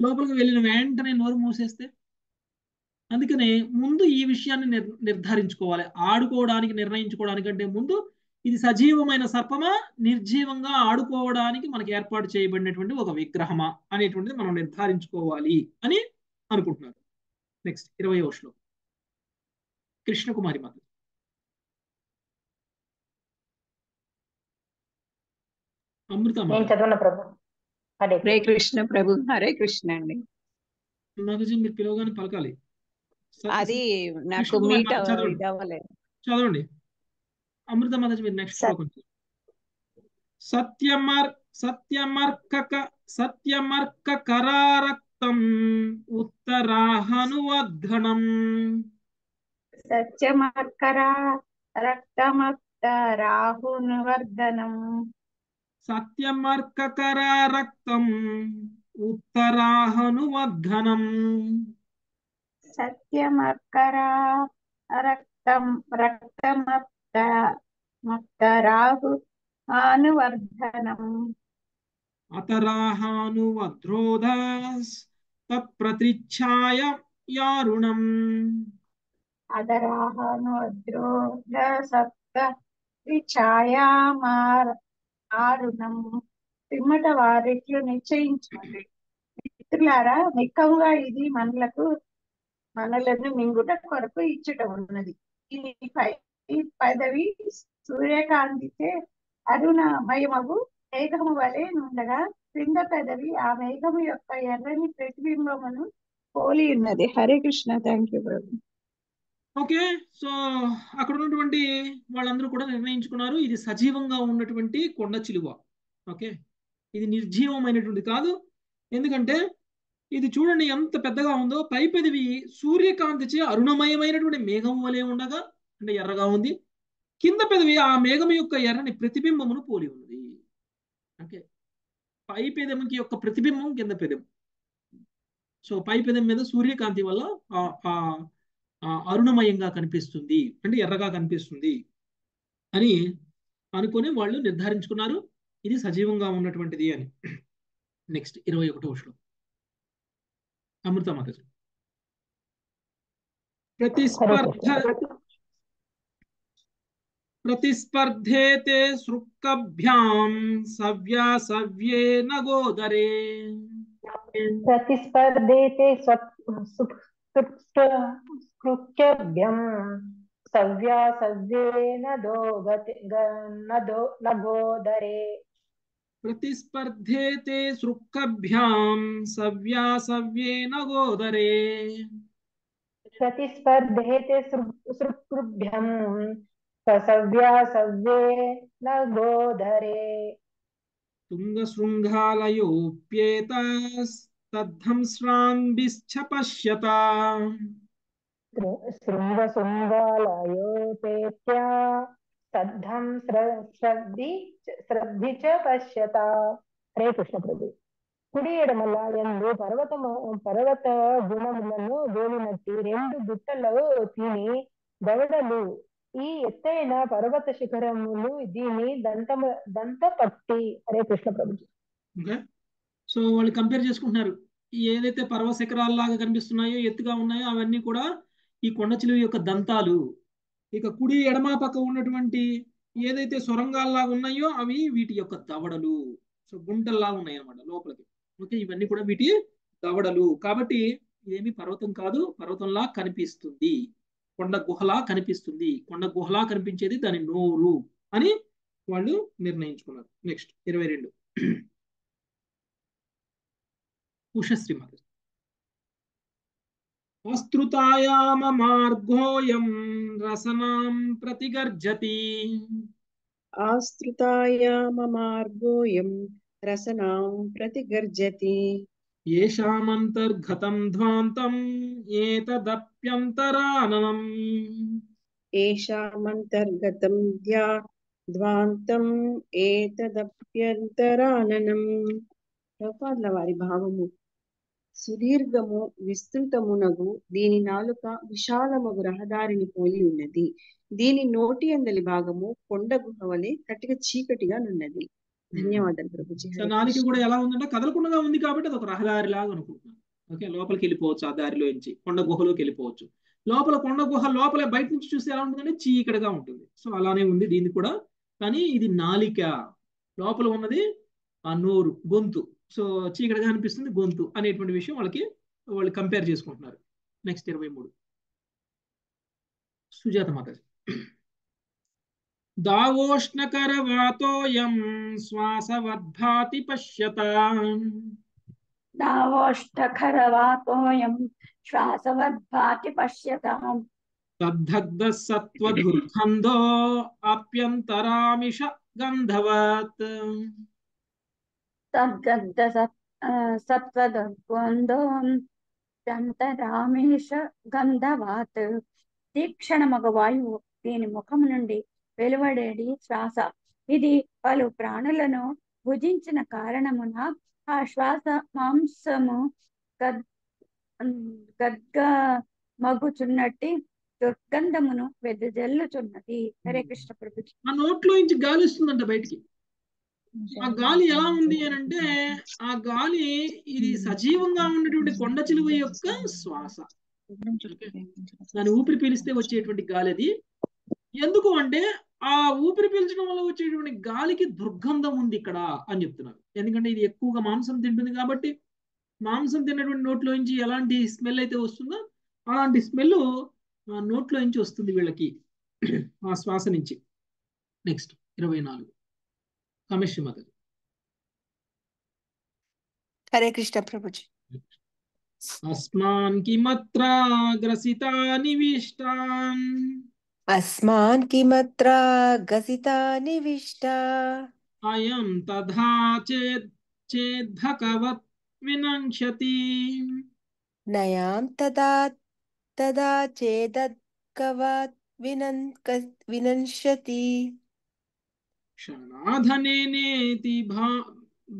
లోపలికి వెళ్ళిన వెంటనే నోరు మూసేస్తే అందుకనే ముందు ఈ విషయాన్ని నిర్ నిర్ధారించుకోవాలి. ఆడుకోవడానికి నిర్ణయించుకోవడానికంటే ముందు ఇది సజీవమైన సర్పమా నిర్జీవంగా ఆడుకోవడానికి మనకి ఏర్పాటు చేయబడినటువంటి ఒక విగ్రహమా అనేటువంటిది మనం నిర్ధారించుకోవాలి అని అనుకుంటున్నారు. నెక్స్ట్ ఇరవై శ్లోకం. కృష్ణకుమారి మాత అమృత నేను చదవను ప్రభు. హరే కృష్ణ ప్రభు. హరే కృష్ణ అండి. మాతాజీ మీరు పిలవగానే పలకాలి. అది నాకు మీట్ అవ్వలేదు. చదవండి. అమృత మాతాజీ మీరు నెక్స్ట్ సత్యమర్ సత్యమర్కక సత్యమర్క కరారక్తం ఉత్తరాహనువద్ఘనం సత్యమర్కర రక్తమక్త రాహునువర్ధనం సత్యమర్కకర రక్తం ఉత్తరాహనువర్ధనం. సత్యమర్కర రక్తం రక్తమక్త మక్త రాహు అనువర్ధనం అతరాహానువధ్రోధస్ తత్ప్రతిచ్ఛాయ యారుణం అదరాహను అద్రోధ సప్త ఛాయామార్ ఆరుణం పిమ్మట వారిట్లు నిశ్చయించుకోండి మిత్రులారా నిక్కముగా ఇది మనలకు మనలను మింగుట కొరకు ఇచ్చుట ఉన్నది ఇది పై ఈ పదవి సూర్యకాంతిచే అరుణమయమగు మేఘము వలె ఉండగా క్రింద పెదవి ఆ మేఘము యొక్క ఎర్రని ప్రతిబింబమును పోలి ఉన్నది. హరే కృష్ణ. థ్యాంక్ యూ ప్రభు. ఓకే సో అక్కడ ఉన్నటువంటి వాళ్ళందరూ కూడా నిర్ణయించుకున్నారు. ఇది సజీవంగా ఉన్నటువంటి కొండ చిలువ. ఓకే ఇది నిర్జీవమైనటువంటి కాదు. ఎందుకంటే ఇది చూడండి ఎంత పెద్దగా ఉందో. పై పెదవి సూర్యకాంతిచే అరుణమయమైనటువంటి మేఘం వలె ఉండగా అంటే ఎర్రగా ఉంది. కింద పెదవి ఆ మేఘం యొక్క ఎర్రని ప్రతిబింబమును పోలి ఉన్నది. అంటే పై పెదముకి యొక్క ప్రతిబింబం కింద పెదం సో పై పెదం మీద సూర్యకాంతి వల్ల ఆ అరుణమయంగా కనిపిస్తుంది. అంటే ఎర్రగా కనిపిస్తుంది అని అనుకొని వాళ్ళు నిర్ధారించుకున్నారు. ఇది సజీవంగా ఉన్నటువంటిది అని. నెక్స్ట్ ఇరవై ఒకటో శ్లోకం. अमृता माता जी प्रतिस्पर्ध तो- प्रतिस्पर्धेते सृक्कभ्याम सव्यासव्ये न गोदरे। प्रतिस्पर्धेते सृक्कभ्यम सव्यासव्ये न दोगते न गोदरे। प्रतिस्पर्धे ते सृक्कभ्याम सव्या सव्ये न गोदरे प्रतिस्पर्धे प्रतिस्पर्धेते सृक्भ्यं सव्यासव्येन गोदरे। तुङ्गशृङ्गालयोऽप्येतस्तद्धंस्रान्भिश्च पश्यता। शृङ्गशृङ्गालयोपेत्या శ్రద్ధం శ్రద్ధి శ్రద్ధి చ పశ్యత హరే కృష్ణ ప్రభు కుడి ఎడమల ఎందు పర్వతము పర్వత గుణములను గోలినట్టి రెండు గుట్టలు తిని దవడలు. ఈ ఎత్తైన పర్వత శిఖరములు దీని దంతము దంత పట్టి. హరే కృష్ణ ప్రభుజీ సో వాళ్ళు కంపేర్ చేసుకుంటున్నారు. ఏదైతే పర్వత శిఖరాల్లాగా కనిపిస్తున్నాయో ఎత్తుగా ఉన్నాయో అవన్నీ కూడా ఈ కొండ చిలువ యొక్క దంతాలు. ఇక కుడి ఎడమ పక్క ఉన్నటువంటి ఏదైతే సొరంగాల్లాగా ఉన్నాయో అవి వీటి యొక్క దవడలు. సో గుంటల్లాగా ఉన్నాయి లోపలికి. ఓకే ఇవన్నీ కూడా వీటి దవడలు. కాబట్టి ఇదేమి పర్వతం కాదు పర్వతంలా కనిపిస్తుంది. కొండ గుహలా కనిపిస్తుంది. కొండ గుహలా కనిపించేది దాని నోరు అని వాళ్ళు నిర్ణయించుకున్నారు. నెక్స్ట్ ఇరవై రెండు. *clears throat* ఉషశ్రీ మాత आस्तृतायाममार्गोऽयं रसनां प्रतिगर्जति। आस्तृतायाममार्गोऽयं रसनां प्रतिगर्जति। येषामन्तर्गतं ध्वान्तम् एतदप्यन्तरानम् येषामन्तर्गतं ध्या ध्वान्तम् एतदप्यन्तराननम्। प्रपादलवारि సుదీర్ఘము విస్తృతమునగు దీని నాలుక విశాలమగు రహదారిని పోలి ఉన్నది. దీని నోటి అందలి భాగము కొండ గుహ వలె కటిక చీకటిగా నున్నది. ధన్యవాదాలు ప్రభుజీ. నాలుక కూడా ఎలా ఉందంటే కదలకుండా ఉంది కాబట్టి అది ఒక రహదారి లాగా అనుకుంటున్నాను. ఓకే లోపలికి వెళ్ళిపోవచ్చు ఆ దారిలో నుంచి. కొండ గుహలోకి వెళ్ళిపోవచ్చు. లోపల కొండ గుహ లోపల బయట నుంచి చూస్తే ఎలా ఉంటుందంటే చీకటిగా ఉంటుంది. సో అలానే ఉంది దీన్ని కూడా. కానీ ఇది నాలిక. లోపల ఉన్నది ఆ నోరు గొంతు. సో చీకటిగా అనిపిస్తుంది గొంతు అనేటువంటి విషయం వాళ్ళకి వాళ్ళు కంపేర్ చేసుకుంటున్నారు. నెక్స్ట్ ఇరవై మూడు. సుజాత మాతాజీ. దావోష్ణకర వాతోయం శ్వాసవద్భాతి పశ్యత. దావోష్టఖరవాతోయం శ్వాసవద్భాతి పశ్యతాం. తద్దగ్ధ సత్వదుర్గంధో అప్యంతరామిష గంధవత్. తద్గద్ద సత్వద్గంధో దంతరామేష గంధవాత్ తీక్షణమగ వాయువు దీని ముఖం నుండి వెలువడేది శ్వాస. ఇది పలు ప్రాణులను భుజించిన కారణమున ఆ శ్వాస మాంసము గద్ గద్గ మగుచున్నట్టి దుర్గంధమును వెదజల్లుచున్నది. హరే కృష్ణ ప్రభుజీ. ఆ నోట్లో నుంచి గాలి వస్తుందంట బయటికి. ఆ గాలి ఎలా ఉంది అని అంటే ఆ గాలి ఇది సజీవంగా ఉన్నటువంటి కొండ చిలువ యొక్క శ్వాస. దాని ఊపిరి పీలిస్తే వచ్చేటువంటి గాలి అది. ఎందుకు అంటే ఆ ఊపిరి పీల్చడం వల్ల వచ్చేటువంటి గాలికి దుర్గంధం ఉంది ఇక్కడ అని చెప్తున్నారు. ఎందుకంటే ఇది ఎక్కువగా మాంసం తింటుంది కాబట్టి మాంసం తిన్నటువంటి నోట్లో నుంచి ఎలాంటి స్మెల్ అయితే వస్తుందో అలాంటి స్మెల్ ఆ నోట్లో నుంచి వస్తుంది వీళ్ళకి ఆ శ్వాస నుంచి. నెక్స్ట్ ఇరవై నాలుగు. कामेश्वर माता हरे कृष्ण प्रभु जी। अस्मान की मत्रा ग्रसिता निविष्टान अस्मान की मत्रा ग्रसिता निविष्टा अयम तथा चेद चेद भगवत विनंक्षति नयाम तदा तदा चेदगवत् विनंक विनंशति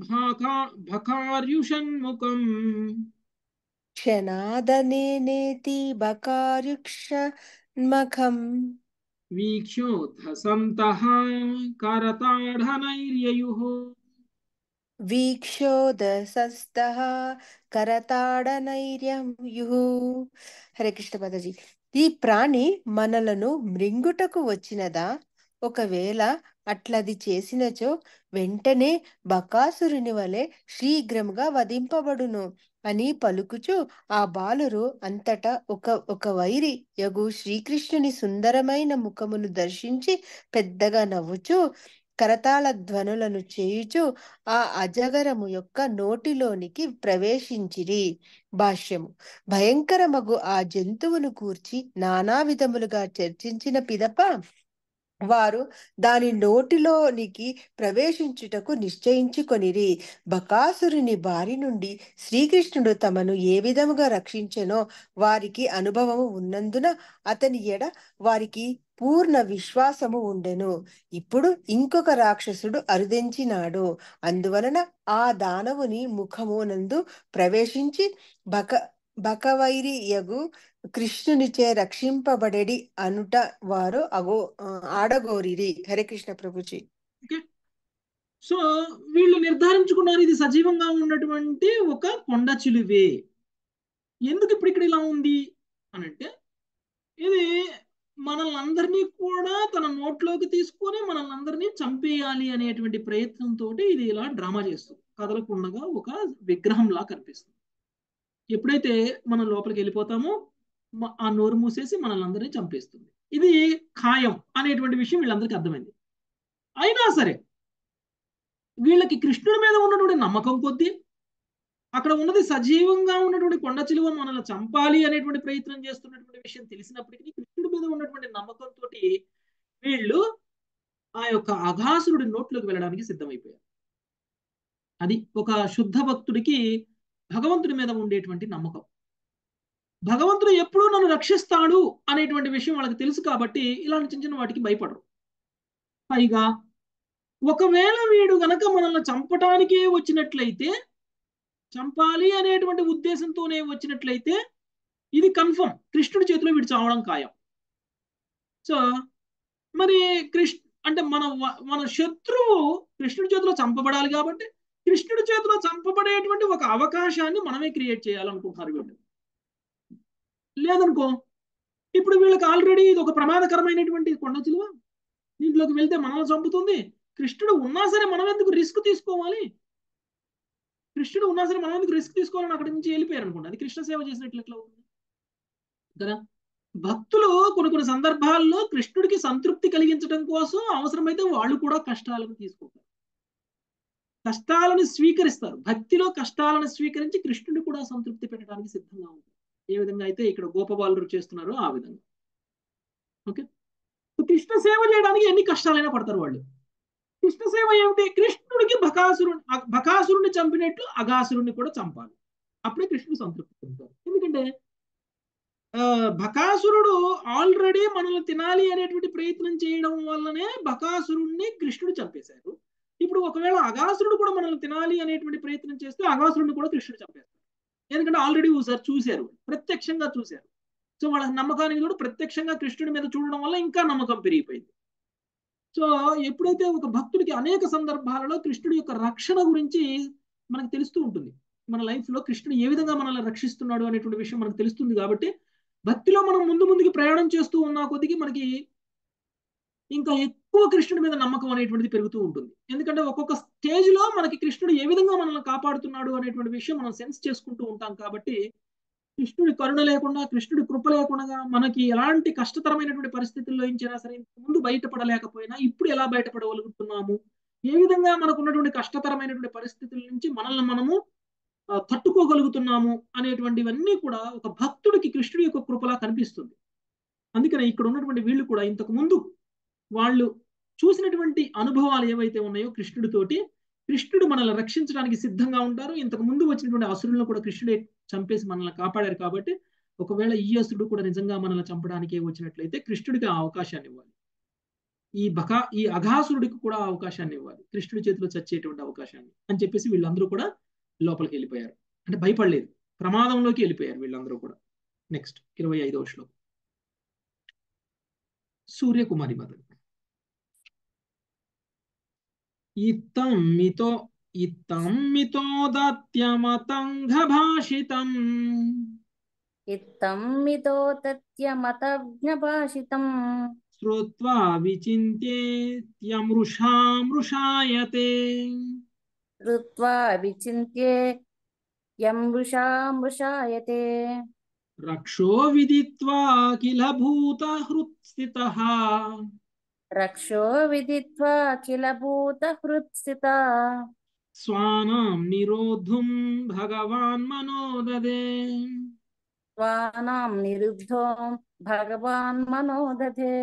భాకా భకార్యుషన్ముఖం క్షణాదనేనేతి బకారుక్షన్మఖం వీక్షోద్ధసంతః కరతాఢనైర్యయుః వీక్షోదసస్తః కరతాడనైర్యం యుహు హరే కృష్ణ పదజీ ఈ ప్రాణి మనలను మృంగుటకు వచ్చినదా? ఒకవేళ అట్లది చేసినచో వెంటనే బకాసురుని వలె శీఘ్రముగా వధింపబడును అని పలుకుచు ఆ బాలురు అంతటా ఒక ఒక వైరి యగు శ్రీకృష్ణుని సుందరమైన ముఖమును దర్శించి పెద్దగా నవ్వుచు కరతాళ ధ్వనులను చేయుచు ఆ అజగరము యొక్క నోటిలోనికి ప్రవేశించిరి. భాష్యము. భయంకరమగు ఆ జంతువును కూర్చి నానా విధములుగా చర్చించిన పిదప వారు దాని నోటిలోనికి ప్రవేశించుటకు నిశ్చయించుకొనిరి. బకాసురుని బారి నుండి శ్రీకృష్ణుడు తమను ఏ విధముగా రక్షించెనో వారికి అనుభవము ఉన్నందున అతని ఎడ వారికి పూర్ణ విశ్వాసము ఉండెను. ఇప్పుడు ఇంకొక రాక్షసుడు అరుదెంచినాడు. అందువలన ఆ దానవుని ముఖమునందు ప్రవేశించి బక బకవైరి యగు కృష్ణునిచే రక్షింపబడెడి అనుట వారు అగో ఆడగోరిరి. హరే కృష్ణ ప్రభుజీ. సో వీళ్ళు నిర్ధారించుకున్నారు ఇది సజీవంగా ఉన్నటువంటి ఒక కొండ చిలువే. ఎందుకు ఇప్పుడు ఇక్కడ ఇలా ఉంది? అని అంటే ఇది మనల్ని అందరినీ కూడా తన నోట్లోకి తీసుకొని మనల్ని అందరినీ చంపేయాలి అనేటువంటి ప్రయత్నంతో ఇది ఇలా డ్రామా చేస్తుంది. కదలకుండగా ఒక విగ్రహంలా కనిపిస్తుంది. ఎప్పుడైతే మనం లోపలికి వెళ్ళిపోతామో ఆ నోరు మూసేసి మనల్ని అందరినీ చంపేస్తుంది. ఇది ఖాయం అనేటువంటి విషయం వీళ్ళందరికీ అర్థమైంది. అయినా సరే వీళ్ళకి కృష్ణుడి మీద ఉన్నటువంటి నమ్మకం కొద్దీ అక్కడ ఉన్నది సజీవంగా ఉన్నటువంటి కొండ చిలువ మనల్ని చంపాలి అనేటువంటి ప్రయత్నం చేస్తున్నటువంటి విషయం తెలిసినప్పటికీ కృష్ణుడి మీద ఉన్నటువంటి నమ్మకంతో వీళ్ళు ఆ యొక్క అఘాసురుడి నోట్లోకి వెళ్ళడానికి సిద్ధమైపోయారు. అది ఒక శుద్ధ భక్తుడికి భగవంతుడి మీద ఉండేటువంటి నమ్మకం. భగవంతుడు ఎప్పుడూ నన్ను రక్షిస్తాడు అనేటువంటి విషయం వాళ్ళకి తెలుసు కాబట్టి ఇలాంటి చిన్న చిన్న వాటికి భయపడరు. పైగా ఒకవేళ వీడు గనక మనల్ని చంపటానికే వచ్చినట్లయితే చంపాలి అనేటువంటి ఉద్దేశంతోనే వచ్చినట్లయితే ఇది కన్ఫర్మ్. కృష్ణుడి చేతిలో వీడు చావడం ఖాయం. సో మరి కృష్ణ అంటే మన మన శత్రువు కృష్ణుడి చేతిలో చంపబడాలి కాబట్టి కృష్ణుడి చేతిలో చంపబడేటువంటి ఒక అవకాశాన్ని మనమే క్రియేట్ చేయాలనుకుంటున్నారు వీళ్ళు. లేదనుకో ఇప్పుడు వీళ్ళకి ఆల్రెడీ ఇది ఒక ప్రమాదకరమైనటువంటి కొండ చిలువ. దీంట్లోకి వెళ్తే మనల్ని చంపుతుంది. కృష్ణుడు ఉన్నా సరే మనం ఎందుకు రిస్క్ తీసుకోవాలి? కృష్ణుడు ఉన్నా సరే మనం ఎందుకు రిస్క్ తీసుకోవాలని అక్కడి నుంచి వెళ్ళిపోయారు అనుకోండి. అది కృష్ణ సేవ చేసినట్లు ఎట్లా అవుతుంది? కదా? భక్తులు కొన్ని కొన్ని సందర్భాల్లో కృష్ణుడికి సంతృప్తి కలిగించడం కోసం అవసరమైతే వాళ్ళు కూడా కష్టాలను తీసుకుంటారు కష్టాలను స్వీకరిస్తారు. భక్తిలో కష్టాలను స్వీకరించి కృష్ణుడు కూడా సంతృప్తి పెట్టడానికి సిద్ధంగా ఉంటారు. ఏ విధంగా అయితే ఇక్కడ గోపబాలు చేస్తున్నారో ఆ విధంగా. ఓకే? కృష్ణ సేవ చేయడానికి ఎన్ని కష్టాలైనా పడతారు వాళ్ళు. కృష్ణ సేవ ఏమిటి? కృష్ణుడికి బకాసురు బకాసురుని చంపినట్లు అగాసురుణ్ణి కూడా చంపాలి. అప్పుడే కృష్ణుడు సంతృప్తి చెందుతారు ఎందుకంటే ఆ, బకాసురుడు ఆల్రెడీ మనల్ని తినాలి అనేటువంటి ప్రయత్నం చేయడం వల్లనే బకాసురుణ్ణి కృష్ణుడు చంపేశారు. ఇప్పుడు ఒకవేళ అగాసురుడు కూడా మనల్ని తినాలి అనేటువంటి ప్రయత్నం చేస్తే అగాసురుడిని కూడా కృష్ణుడు చంపేస్తారు ఎందుకంటే ఆల్రెడీ ఒకసారి చూశారు ప్రత్యక్షంగా చూశారు. సో వాళ్ళ నమ్మకానికి కూడా ప్రత్యక్షంగా కృష్ణుడి మీద చూడడం వల్ల ఇంకా నమ్మకం పెరిగిపోయింది. సో ఎప్పుడైతే ఒక భక్తుడికి అనేక సందర్భాలలో కృష్ణుడి యొక్క రక్షణ గురించి మనకు తెలుస్తూ ఉంటుంది. మన లైఫ్లో కృష్ణుడు ఏ విధంగా మనల్ని రక్షిస్తున్నాడు అనేటువంటి విషయం మనకు తెలుస్తుంది కాబట్టి భక్తిలో మనం ముందు ముందుకి ప్రయాణం చేస్తూ ఉన్న కొద్దికి మనకి ఇంకా ఎక్కువ కృష్ణుడి మీద నమ్మకం అనేటువంటిది పెరుగుతూ ఉంటుంది. ఎందుకంటే ఒక్కొక్క స్టేజ్లో మనకి కృష్ణుడు ఏ విధంగా మనల్ని కాపాడుతున్నాడు అనేటువంటి విషయం మనం సెన్స్ చేసుకుంటూ ఉంటాం కాబట్టి కృష్ణుడి కరుణ లేకుండా కృష్ణుడి కృప లేకుండా మనకి ఎలాంటి కష్టతరమైనటువంటి పరిస్థితుల్లో ఇచ్చినా సరే ముందు బయటపడలేకపోయినా ఇప్పుడు ఎలా బయటపడగలుగుతున్నాము? ఏ విధంగా మనకు ఉన్నటువంటి కష్టతరమైనటువంటి పరిస్థితుల నుంచి మనల్ని మనము తట్టుకోగలుగుతున్నాము అనేటువంటివన్నీ కూడా ఒక భక్తుడికి కృష్ణుడి యొక్క కృపలా కనిపిస్తుంది. అందుకనే ఇక్కడ ఉన్నటువంటి వీళ్ళు కూడా ఇంతకు ముందు వాళ్ళు చూసినటువంటి అనుభవాలు ఏవైతే ఉన్నాయో కృష్ణుడితోటి కృష్ణుడు మనల్ని రక్షించడానికి సిద్ధంగా ఉంటారు. ఇంతకు ముందు వచ్చినటువంటి అసురులను కూడా కృష్ణుడే చంపేసి మనల్ని కాపాడారు కాబట్టి ఒకవేళ ఈ అసురుడు కూడా నిజంగా మనల్ని చంపడానికే వచ్చినట్లయితే కృష్ణుడికి ఆ అవకాశాన్ని ఇవ్వాలి. ఈ బకా ఈ అఘాసురుడికి కూడా అవకాశాన్ని ఇవ్వాలి. కృష్ణుడి చేతిలో చచ్చేటువంటి అవకాశాన్ని అని చెప్పేసి వీళ్ళందరూ కూడా లోపలికి వెళ్ళిపోయారు. అంటే భయపడలేదు. ప్రమాదంలోకి వెళ్ళిపోయారు వీళ్ళందరూ కూడా. నెక్స్ట్ ఇరవై ఐదవ శ్లోకం. సూర్యకుమారి మదన్ इत्तम् मितो इत्तम् मितोदत्यमतङ्घभाषितम् इत्तम् मितोदत्यमतज्ञभाषितम् श्रुत्वा विचिन्त्येत्यमृषामृषायते श्रुत्वा विचिन्त्ये यमृषामृषायते रक्षो विदित्वा किल भूतहृत्स्थितः। రక్షో విదిత్వా కిల భూత హృత్స్థిత స్వానాం నిరోధుం భగవాన్ మనోదదే స్వానాం నిరుద్ధో భగవాన్ మనోదధే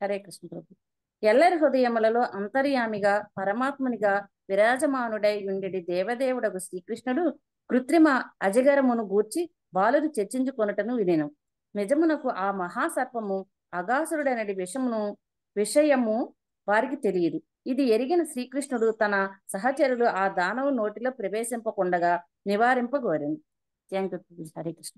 హరే కృష్ణ ప్రభు ఎల్లరి హృదయములలో అంతర్యామిగా పరమాత్మునిగా విరాజమానుడై ఉండెడి దేవదేవుడకు శ్రీకృష్ణుడు కృత్రిమ అజగరమును గూర్చి బాలురు చర్చించుకొనుటను వినెను. నిజమునకు ఆ మహాసర్పము అగాసురుడనడి విషమును విషయము వారికి తెలియదు. ఇది ఎరిగిన శ్రీకృష్ణుడు తన సహచరులు ఆ దానవు నోటిలో ప్రవేశింపకుండగా నివారింపగోరింది హరే కృష్ణ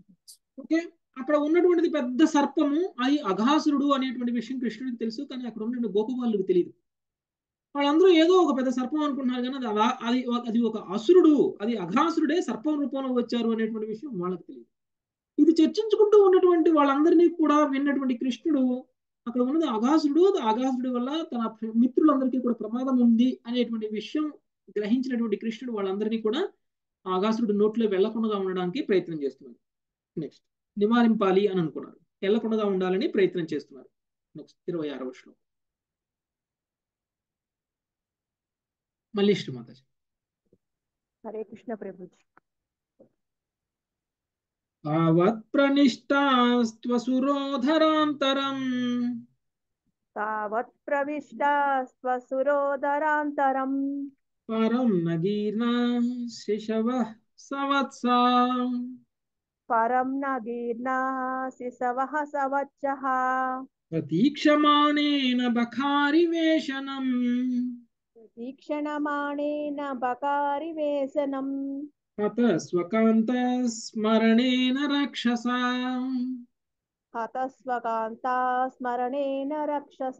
ఓకే. అక్కడ ఉన్నటువంటిది పెద్ద సర్పము అది అఘాసురుడు అనేటువంటి విషయం కృష్ణుడికి తెలుసు కానీ అక్కడ ఉన్నటువంటి గోపబాలుడికి తెలియదు వాళ్ళందరూ ఏదో ఒక పెద్ద సర్పం అనుకుంటున్నారు కానీ అది అలా- అది అది ఒక అసురుడు అది అఘాసురుడే సర్పం రూపంలో వచ్చారు అనేటువంటి విషయం వాళ్ళకి తెలియదు ఇది చర్చించుకుంటూ ఉన్నటువంటి వాళ్ళందరినీ కూడా విన్నటువంటి కృష్ణుడు అక్కడ ఉన్నది అఘాసుడు అఘాసుడి వల్ల తన మిత్రులందరికీ కూడా ప్రమాదం ఉంది అనేటువంటి విషయం గ్రహించినటువంటి కృష్ణుడు వాళ్ళందరినీ కూడా ఆగాసుడు నోట్లో వెళ్ళకుండా ఉండడానికి ప్రయత్నం చేస్తున్నారు నెక్స్ట్ నివారింపాలి అని అనుకున్నారు. వెళ్ళకుండా ఉండాలని ప్రయత్నం చేస్తున్నారు. నెక్స్ట్ ఇరవై ఆరవ శ్లోకం. మళ్ళీ శ్రీమాతాజీ హరే కృష్ణ ప్రభుజీ. तावत्प्रनिष्टास्त्वसुरोधरान्तरम् तावत्प्रविष्टास्त्वसुरोधरान्तरम् परं न गीर्णा शिशवः सवत्सा। परं न गीर्णा शिशवः सवत्सः। प्रतीक्षमाणेन बखारिवेशनम् प्रतीक्षणमाणेन बकारिवेशनम् హత స్వకాంత స్మరణేన రక్షసా. హతస్వకాంతా స్మరణేన రక్షస.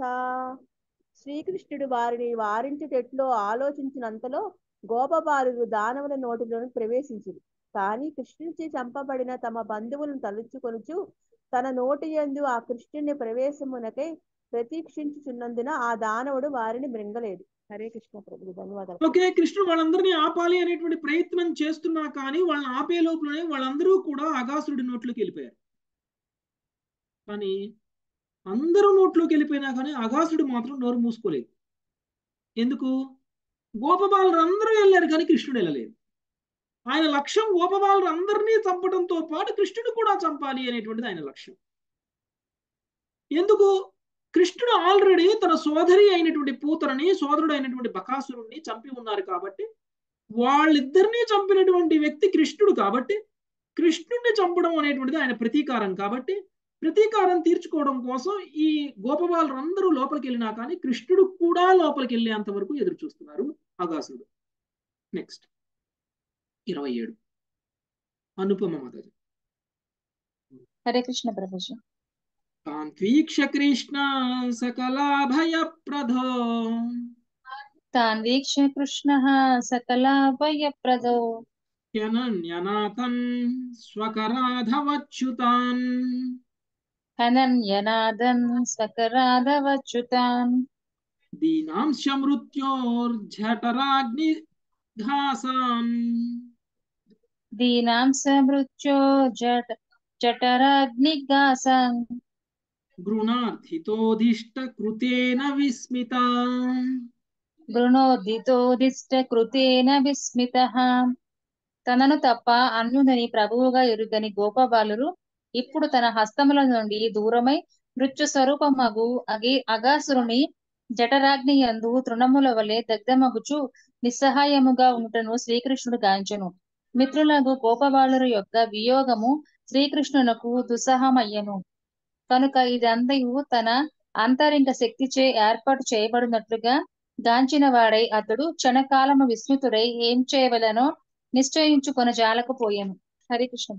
శ్రీకృష్ణుడు వారిని వారించుటెట్లో ఆలోచించినంతలో గోపబాలుడు దానవుల నోటిలోని ప్రవేశించింది కానీ కృష్ణునిచే చంపబడిన తమ బంధువులను తలుచుకొనుచు తన నోటి యందు ఆ కృష్ణుని ప్రవేశమునకై ప్రతీక్షించుచున్నందున ఆ దానవుడు వారిని మృంగలేదు. హరే కృష్ణ ప్రభు ధన్యవాదాలు. ఓకే కృష్ణుడు వాళ్ళందరినీ ఆపాలి అనేటువంటి ప్రయత్నం చేస్తున్నా కానీ వాళ్ళని ఆపే లోపలనే వాళ్ళందరూ కూడా అగాసురుడి నోట్లోకి వెళ్ళిపోయారు. కానీ అందరూ నోట్లోకి వెళ్ళిపోయినా కానీ అగాసుడు మాత్రం నోరు మూసుకోలేదు. ఎందుకు? గోపబాలు అందరూ వెళ్ళారు కానీ కృష్ణుడు వెళ్ళలేదు. ఆయన లక్ష్యం గోపబాలు అందరినీ చంపడంతో పాటు కృష్ణుడు కూడా చంపాలి అనేటువంటిది ఆయన లక్ష్యం. ఎందుకు? కృష్ణుడు ఆల్రెడీ తన సోదరి అయినటువంటి పూతనని సోదరుడు అయినటువంటి బకాసురుణ్ణి చంపి ఉన్నారు కాబట్టి వాళ్ళిద్దరినీ చంపినటువంటి వ్యక్తి కృష్ణుడు కాబట్టి కృష్ణుడిని చంపడం అనేటువంటిది ఆయన ప్రతీకారం కాబట్టి ప్రతీకారం తీర్చుకోవడం కోసం ఈ గోపబాలురందరూ లోపలికి వెళ్ళినా కానీ కృష్ణుడు కూడా లోపలికి వెళ్ళేంత వరకు ఎదురు చూస్తున్నారు అగాసుడు. నెక్స్ట్ ఇరవై ఏడు. అనుపమ మాతాజీ. హరే కృష్ణ ప్రభుజీ तान्वीक्ष कृष्ण सकलाभयप्रदो। तान्वीक्ष कृष्णः सकलाभयप्रदो। ह्यनन्यनाथन् स्वकराधवच्युतान्। हनन्यनादन् स्वकराधवच्युतान् दीनांश्च मृत्योर्झटराग्निघासान् मृत्यो जट జఠరాగ్నిగాసాన్ విస్మిత గృణోదితోదిష్టకృతేన విస్మిత తనను తప్ప అన్యుదని ప్రభువుగా ఎరుగని గోపబాలురు ఇప్పుడు తన హస్తముల నుండి దూరమై మృత్యు స్వరూపమగు అగి అగాసురుని జఠరాగ్ని యందు తృణముల వలె దగ్ధమగుచు నిస్సహాయముగా ఉంటను శ్రీకృష్ణుడు గాంచెను. మిత్రులకు గోపబాలురు యొక్క వియోగము శ్రీకృష్ణునకు దుస్సహమయ్యను. కనుక ఇదంతయు తన అంతరింక శక్తిచే ఏర్పాటు చేయబడినట్లుగా గాంచిన వాడై అతడు క్షణకాలము విస్మృతుడై ఏం చేయవలనో నిశ్చయించుకొని జాలకపోయాను. హరికృష్ణ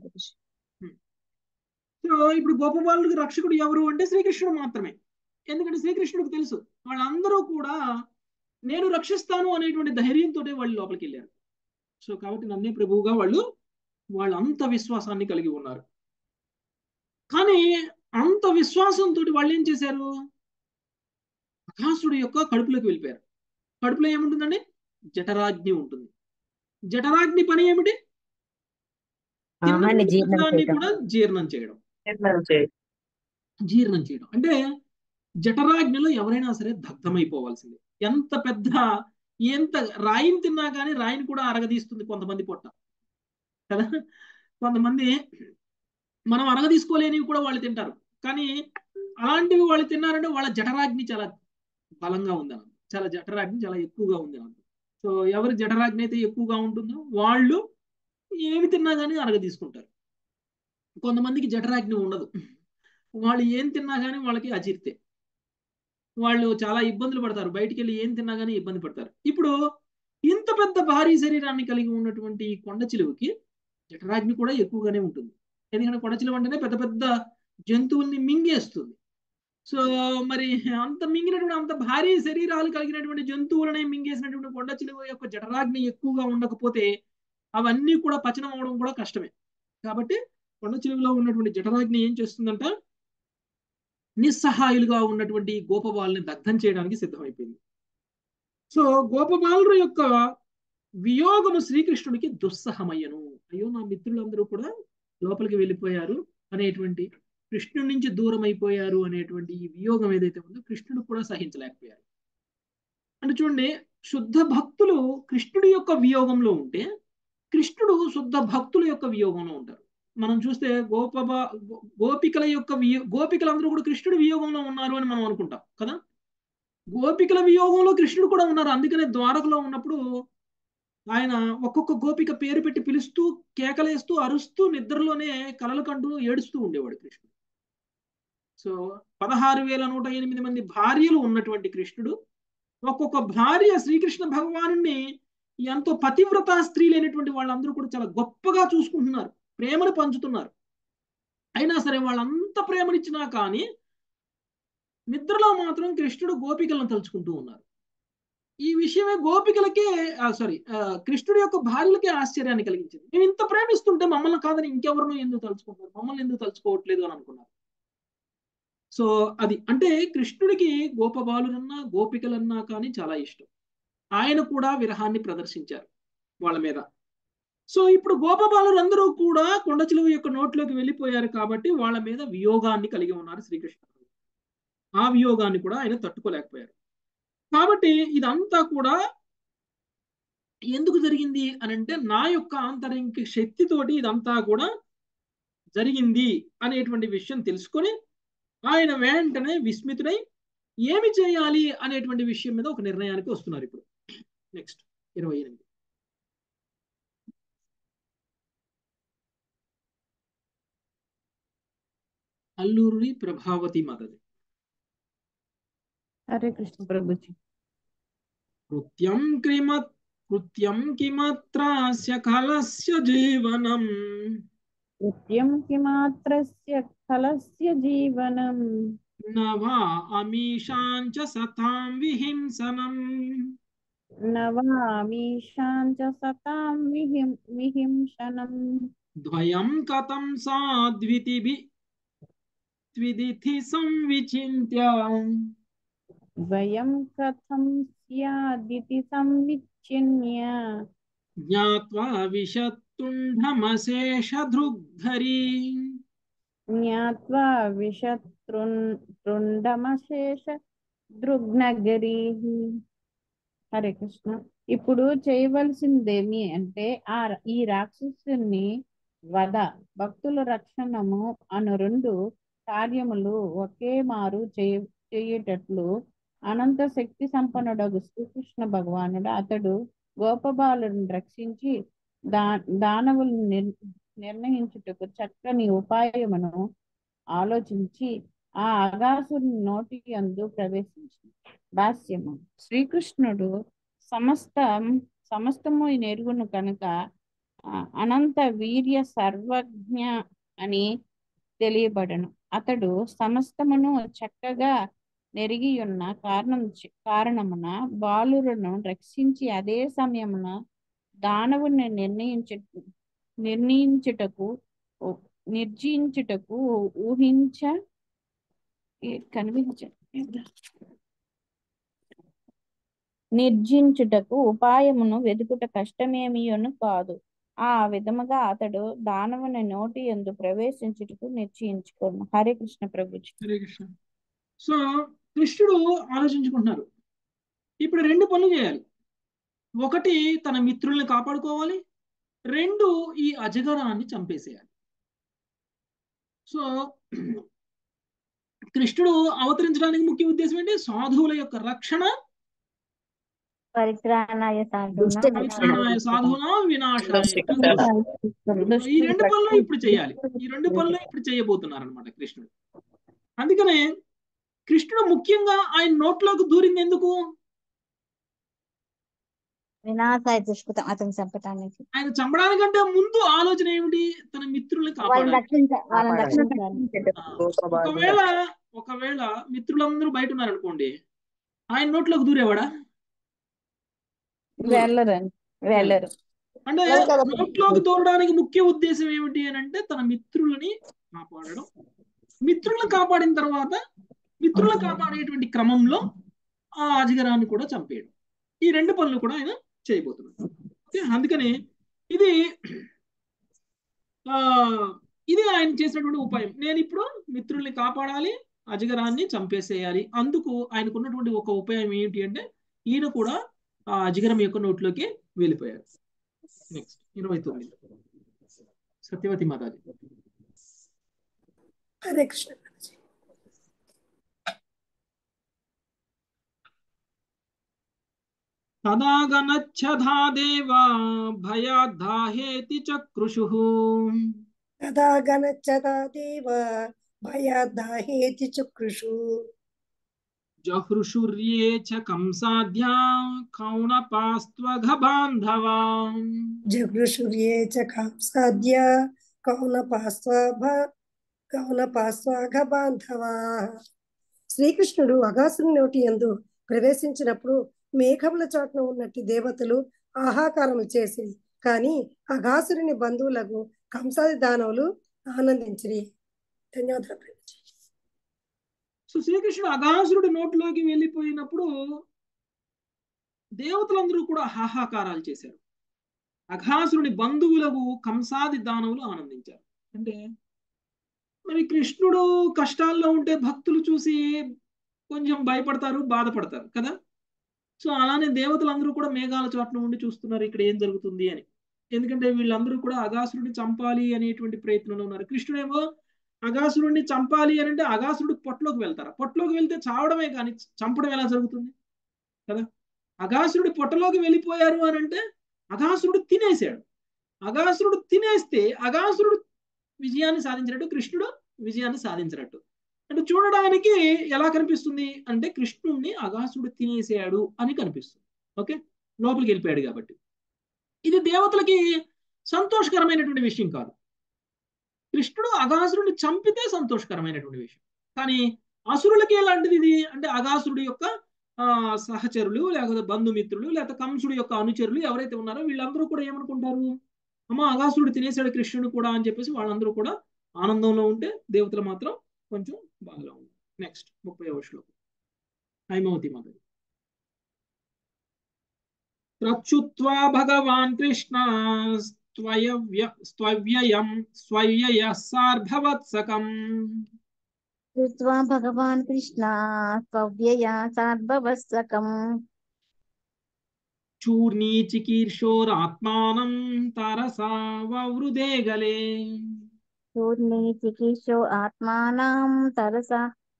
సో ఇప్పుడు గోపబాలుడికి రక్షకుడు ఎవరు అంటే శ్రీకృష్ణుడు మాత్రమే. ఎందుకంటే శ్రీకృష్ణుడికి తెలుసు వాళ్ళందరూ కూడా నేను రక్షిస్తాను అనేటువంటి ధైర్యంతో వాళ్ళు లోపలికి వెళ్ళారు సో కాబట్టి నన్నే ప్రభువుగా వాళ్ళు వాళ్ళు అంత విశ్వాసాన్ని కలిగి ఉన్నారు. కానీ అంత విశ్వాసంతో వాళ్ళు ఏం చేశారు? అకాసుడు యొక్క కడుపులోకి వెళ్ళిపోయారు. కడుపులో ఏముంటుందండి? జఠరాగ్ని ఉంటుంది. జఠరాగ్ని పని ఏమిటి? కూడా జీర్ణం చేయడం. జీర్ణం చేయడం. జీర్ణం చేయడం. అంటే జఠరాగ్నిలో ఎవరైనా సరే దగ్ధమైపోవాల్సిందే. ఎంత పెద్ద ఎంత రాయిని తిన్నా కానీ రాయిని కూడా అరగదీస్తుంది కొంతమంది పొట్ట. కదా? కొంతమంది మనం అరగదీసుకోలేనివి కూడా వాళ్ళు తింటారు. కానీ అలాంటివి వాళ్ళు తిన్నారంటే వాళ్ళ జఠరాగ్ని చాలా బలంగా ఉంది చాలా జఠరాగ్ని చాలా ఎక్కువగా ఉంది సో ఎవరి జఠరాగ్ని అయితే ఎక్కువగా ఉంటుందో వాళ్ళు ఏమి తిన్నా కానీ అరగదీసుకుంటారు. కొంతమందికి జఠరాగ్ని ఉండదు. వాళ్ళు ఏం తిన్నా కానీ వాళ్ళకి అజీర్తే. వాళ్ళు చాలా ఇబ్బందులు పడతారు. బయటికి వెళ్ళి ఏం తిన్నా కానీ ఇబ్బంది పడతారు. ఇప్పుడు ఇంత పెద్ద భారీ శరీరాన్ని కలిగి ఉన్నటువంటి ఈ కొండ చిలువకి జఠరాగ్ని కూడా ఎక్కువగానే ఉంటుంది. ఎందుకంటే కొండ చిలువ అంటేనే పెద్ద పెద్ద జంతువుల్ని మింగేస్తుంది. సో మరి అంత మింగినటువంటి అంత భారీ శరీరాలు కలిగినటువంటి జంతువులని మింగేసినటువంటి కొండ చిలువ యొక్క జఠరాగ్ని ఎక్కువగా ఉండకపోతే అవన్నీ కూడా పచనం అవడం కూడా కష్టమే. కాబట్టి కొండ చిలువలో ఉన్నటువంటి జఠరాగ్ని ఏం చేస్తుందంట? నిస్సహాయులుగా ఉన్నటువంటి గోపబాలుని దగ్ధం చేయడానికి సిద్ధమైపోయింది. సో గోపబాలు యొక్క వియోగము శ్రీకృష్ణుడికి దుస్సహమయ్యను. అయ్యో నా మిత్రులందరూ కూడా లోపలికి వెళ్ళిపోయారు అనేటువంటి కృష్ణుడి నుంచి దూరం అయిపోయారు అనేటువంటి ఈ వియోగం ఏదైతే ఉందో కృష్ణుడు కూడా సహించలేకపోయారు. అంటే చూడండి శుద్ధ భక్తులు కృష్ణుడి యొక్క వియోగంలో ఉంటే కృష్ణుడు శుద్ధ భక్తుల యొక్క వియోగంలో ఉంటారు. మనం చూస్తే గోపబ గోపికల యొక్క వియో గోపికలందరూ కూడా కృష్ణుడి వియోగంలో ఉన్నారు అని మనం అనుకుంటాం కదా? గోపికల వియోగంలో కృష్ణుడు కూడా ఉన్నారు. అందుకనే ద్వారకలో ఉన్నప్పుడు ఆయన ఒక్కొక్క గోపిక పేరు పెట్టి పిలుస్తూ కేకలేస్తూ అరుస్తూ నిద్రలోనే కలలు కంటూ ఏడుస్తూ ఉండేవాడు కృష్ణుడు. సో పదహారు వేల నూట ఎనిమిది మంది భార్యలు ఉన్నటువంటి కృష్ణుడు ఒక్కొక్క భార్య శ్రీకృష్ణ భగవాను ఎంతో పతివ్రత స్త్రీలైనటువంటి వాళ్ళందరూ కూడా చాలా గొప్పగా చూసుకుంటున్నారు ప్రేమను పంచుతున్నారు. అయినా సరే వాళ్ళంత ప్రేమనిచ్చినా కానీ నిద్రలో మాత్రం కృష్ణుడు గోపికలను తలుచుకుంటూ ఉన్నారు. ఈ విషయమే గోపికలకే సారీ కృష్ణుడి యొక్క భార్యలకే ఆశ్చర్యాన్ని కలిగించింది. మేము ఇంత ప్రేమిస్తుంటే మమ్మల్ని కాదని ఇంకెవరినో ఎందుకు తలుచుకుంటున్నారు? మమ్మల్ని ఎందుకు తలుచుకోవట్లేదు అని అనుకున్నారు. సో అది అంటే కృష్ణుడికి గోపబాలురన్నా గోపికలన్నా కానీ చాలా ఇష్టం. ఆయన కూడా విరహాన్ని ప్రదర్శించారు వాళ్ళ మీద. సో ఇప్పుడు గోపబాలులందరూ కూడా కొండచిలువ యొక్క నోట్లోకి వెళ్ళిపోయారు కాబట్టి వాళ్ళ మీద వియోగాన్ని కలిగి ఉన్నారు శ్రీకృష్ణ ఆ వియోగాన్ని కూడా ఆయన తట్టుకోలేకపోయారు. కాబట్టి ఇదంతా కూడా ఎందుకు జరిగింది అని అంటే నా యొక్క ఆంతరింక శక్తితోటి ఇదంతా కూడా జరిగింది అనేటువంటి విషయం తెలుసుకొని ఆయన వెంటనే విస్మితుడై ఏమి చేయాలి అనేటువంటి విషయం మీద ఒక నిర్ణయానికి వస్తున్నారు ఇప్పుడు. నెక్స్ట్ ఇరవై ఎనిమిది. అల్లూరి ప్రభావతి మాతది. హరే కృష్ణ ప్రభుజీ. కృత్యం క్రిమ కృత్యం కిమత్రస్య కలస్య జీవనం. कृत्यं किमात्रस्य खलस्य जीवनम्? न वा च सतां विहिंसनम्। नवामीशां च सतां विहिं विहिंसनम्। द्वयं कथं साध्वितिभि द्विदिथि संविचिन्त्य। द्वयं कथं स्यादिति संविचिन्य ज्ञात्वा विशत् జ్ఞాత్వా జ్ఞావా తృండమశేష దృగ్నగరీ హరే కృష్ణ. ఇప్పుడు చేయవలసిందేమి అంటే ఆ ఈ రాక్షసుని వధ భక్తుల రక్షణము అను రెండు కార్యములు ఒకే మారు చేయ చేయుటట్లు అనంత శక్తి సంపన్నుడగు శ్రీకృష్ణ భగవానుడు అతడు గోపబాలుని రక్షించి దా దానవులు నిర్ నిర్ణయించుటకు చక్కని ఉపాయమును ఆలోచించి ఆ అగాసుని నోటి యందు ప్రవేశించి భాష్యము శ్రీకృష్ణుడు సమస్త సమస్తము నెరుగును కనుక అనంత వీర్య సర్వజ్ఞ అని తెలియబడను. అతడు సమస్తమును చక్కగా నెరిగి ఉన్న కారణం కారణమున బాలురును రక్షించి అదే సమయమున దానవుని నిర్ణయించు నిర్ణయించుటకు నిర్జించుటకు ఊహించ కనిపించ నిర్జించుటకు ఉపాయమును వెతుకుట కష్టమేమియును కాదు. ఆ విధముగా అతడు దానవుని నోటి యందు ప్రవేశించుటకు నిశ్చయించుకోను హరే కృష్ణ ప్రభుజీ. హరే కృష్ణ. సో కృష్ణుడు ఆలోచించుకుంటున్నారు. ఇప్పుడు రెండు పనులు చేయాలి. ఒకటి తన మిత్రుల్ని కాపాడుకోవాలి. రెండు ఈ అజగరాన్ని చంపేసేయాలి. సో కృష్ణుడు అవతరించడానికి ముఖ్య ఉద్దేశం ఏంటి? సాధువుల యొక్క రక్షణ. పరిత్రాణాయ సాధువున దుష్కృతాం. ఈ రెండు పనులు ఇప్పుడు చేయాలి. ఈ రెండు పనులు ఇప్పుడు చేయబోతున్నారు అనమాట కృష్ణుడు. అందుకనే కృష్ణుడు ముఖ్యంగా ఆయన నోట్లోకి దూరింది ఎందుకు? వినాశాయ దుష్కృతం అతను చంపటానికి. ఆయన చంపడానికంటే ముందు ఆలోచన ఏమిటి? తన మిత్రుల్ని ఒకవేళ ఒకవేళ మిత్రులందరూ బయట ఉన్నారు అనుకోండి ఆయన నోట్లోకి దూరేవాడా? వెళ్ళరు అంటే నోట్లోకి దూరడానికి ముఖ్య ఉద్దేశం ఏమిటి అని అంటే తన మిత్రులని కాపాడడం. మిత్రులను కాపాడిన తర్వాత మిత్రులను కాపాడేటువంటి క్రమంలో ఆ అజగరాన్ని కూడా చంపేయడం. ఈ రెండు పనులు కూడా ఆయన చేయబోతున్నాడు ఓకే? అందుకని ఇది ఆ ఇది ఆయన చేసినటువంటి ఉపాయం. నేను ఇప్పుడు మిత్రుల్ని కాపాడాలి అజగరాన్ని చంపేసేయాలి. అందుకు ఆయనకు ఉన్నటువంటి ఒక ఉపాయం ఏంటి అంటే ఈయన కూడా ఆ అజగరం యొక్క నోట్లోకి వెళ్ళిపోయారు. నెక్స్ట్ ఇరవై తొమ్మిది. సత్యవతి మాతాజీ. హరే కృష్ణ తదా గనచ్చధా దేవా భయాద్దాహేతి చక్రుషుః. తదా గణచ్చదా దేవ భయాదాహేతి చక్రుషు. జహృషుర్యే చ కంసాద్యా కౌనపాస్త్వఘ బాంధవా జగృషుర్యే చ కంసాద్య కౌనపాస్వ కౌనపాస్వాఘ బాంధవా శ్రీకృష్ణుడు అగాసుని నోటి యందు ప్రవేశించినప్పుడు మేఘముల చోట్న ఉన్నట్టు దేవతలు ఆహాకారం చేసి కానీ అగాసురుని బంధువులకు కంసాది దానవులు ఆనందించిరి. ధన్యవాదాలు సో శ్రీకృష్ణుడు అఘాసురుడి నోట్లోకి వెళ్ళిపోయినప్పుడు దేవతలందరూ కూడా హాహాకారాలు చేశారు. అఘాసురుని బంధువులకు కంసాది దానవులు ఆనందించారు. అంటే మరి కృష్ణుడు కష్టాల్లో ఉంటే భక్తులు చూసి కొంచెం భయపడతారు బాధపడతారు కదా? సో అలానే దేవతలందరూ కూడా మేఘాల చోట్ల ఉండి చూస్తున్నారు ఇక్కడ ఏం జరుగుతుంది అని. ఎందుకంటే వీళ్ళందరూ కూడా అగాసురుడిని చంపాలి అనేటువంటి ప్రయత్నంలో ఉన్నారు. కృష్ణుడేమో అగాసురుడిని చంపాలి అని అంటే అగాసురుడు పొట్టలోకి వెళ్తారు? పొట్టలోకి వెళ్తే చావడమే కానీ చంపడం ఎలా జరుగుతుంది? కదా? అగాసురుడు పొట్టలోకి వెళ్ళిపోయారు అని అంటే అగాసురుడు తినేశాడు. అగాసురుడు తినేస్తే అగాసురుడు విజయాన్ని సాధించినట్టు కృష్ణుడు విజయాన్ని సాధించినట్టు. అంటే చూడడానికి ఎలా కనిపిస్తుంది అంటే కృష్ణుణ్ణి అగాసుడు తినేసాడు అని కనిపిస్తుంది. ఓకే? లోపలికి వెళ్ళిపోయాడు కాబట్టి. ఇది దేవతలకి సంతోషకరమైనటువంటి విషయం కాదు. కృష్ణుడు అగాసురుడిని చంపితే సంతోషకరమైనటువంటి విషయం. కానీ అసురులకి ఎలాంటిది ఇది? అంటే అగాసురుడి యొక్క సహచరులు లేకపోతే బంధుమిత్రులు లేకపోతే కంసుడు యొక్క అనుచరులు ఎవరైతే ఉన్నారో వీళ్ళందరూ కూడా ఏమనుకుంటారు? అమ్మ అగాసురుడు తినేసాడు కృష్ణుడు కూడా అని చెప్పేసి వాళ్ళందరూ కూడా ఆనందంలో ఉంటే దేవతలు మాత్రం కొంచెం బాధలో ఉంది. నెక్స్ట్ ముప్పై శ్లోకం. హైమవతి మాధవి. ప్రచ్యుత్వా భగవాన్ కృష్ణ స్వయవ్య స్వవ్యయం స్వవ్యయ సార్ధవత్సకం. కృత్వా భగవాన్ కృష్ణ స్వవ్యయ సార్భవత్సకం చూర్ణీ చికీర్షోరాత్మానం తరసా వవృదే గలే చూర్ణి చికీర్షో ఆత్మానం తరస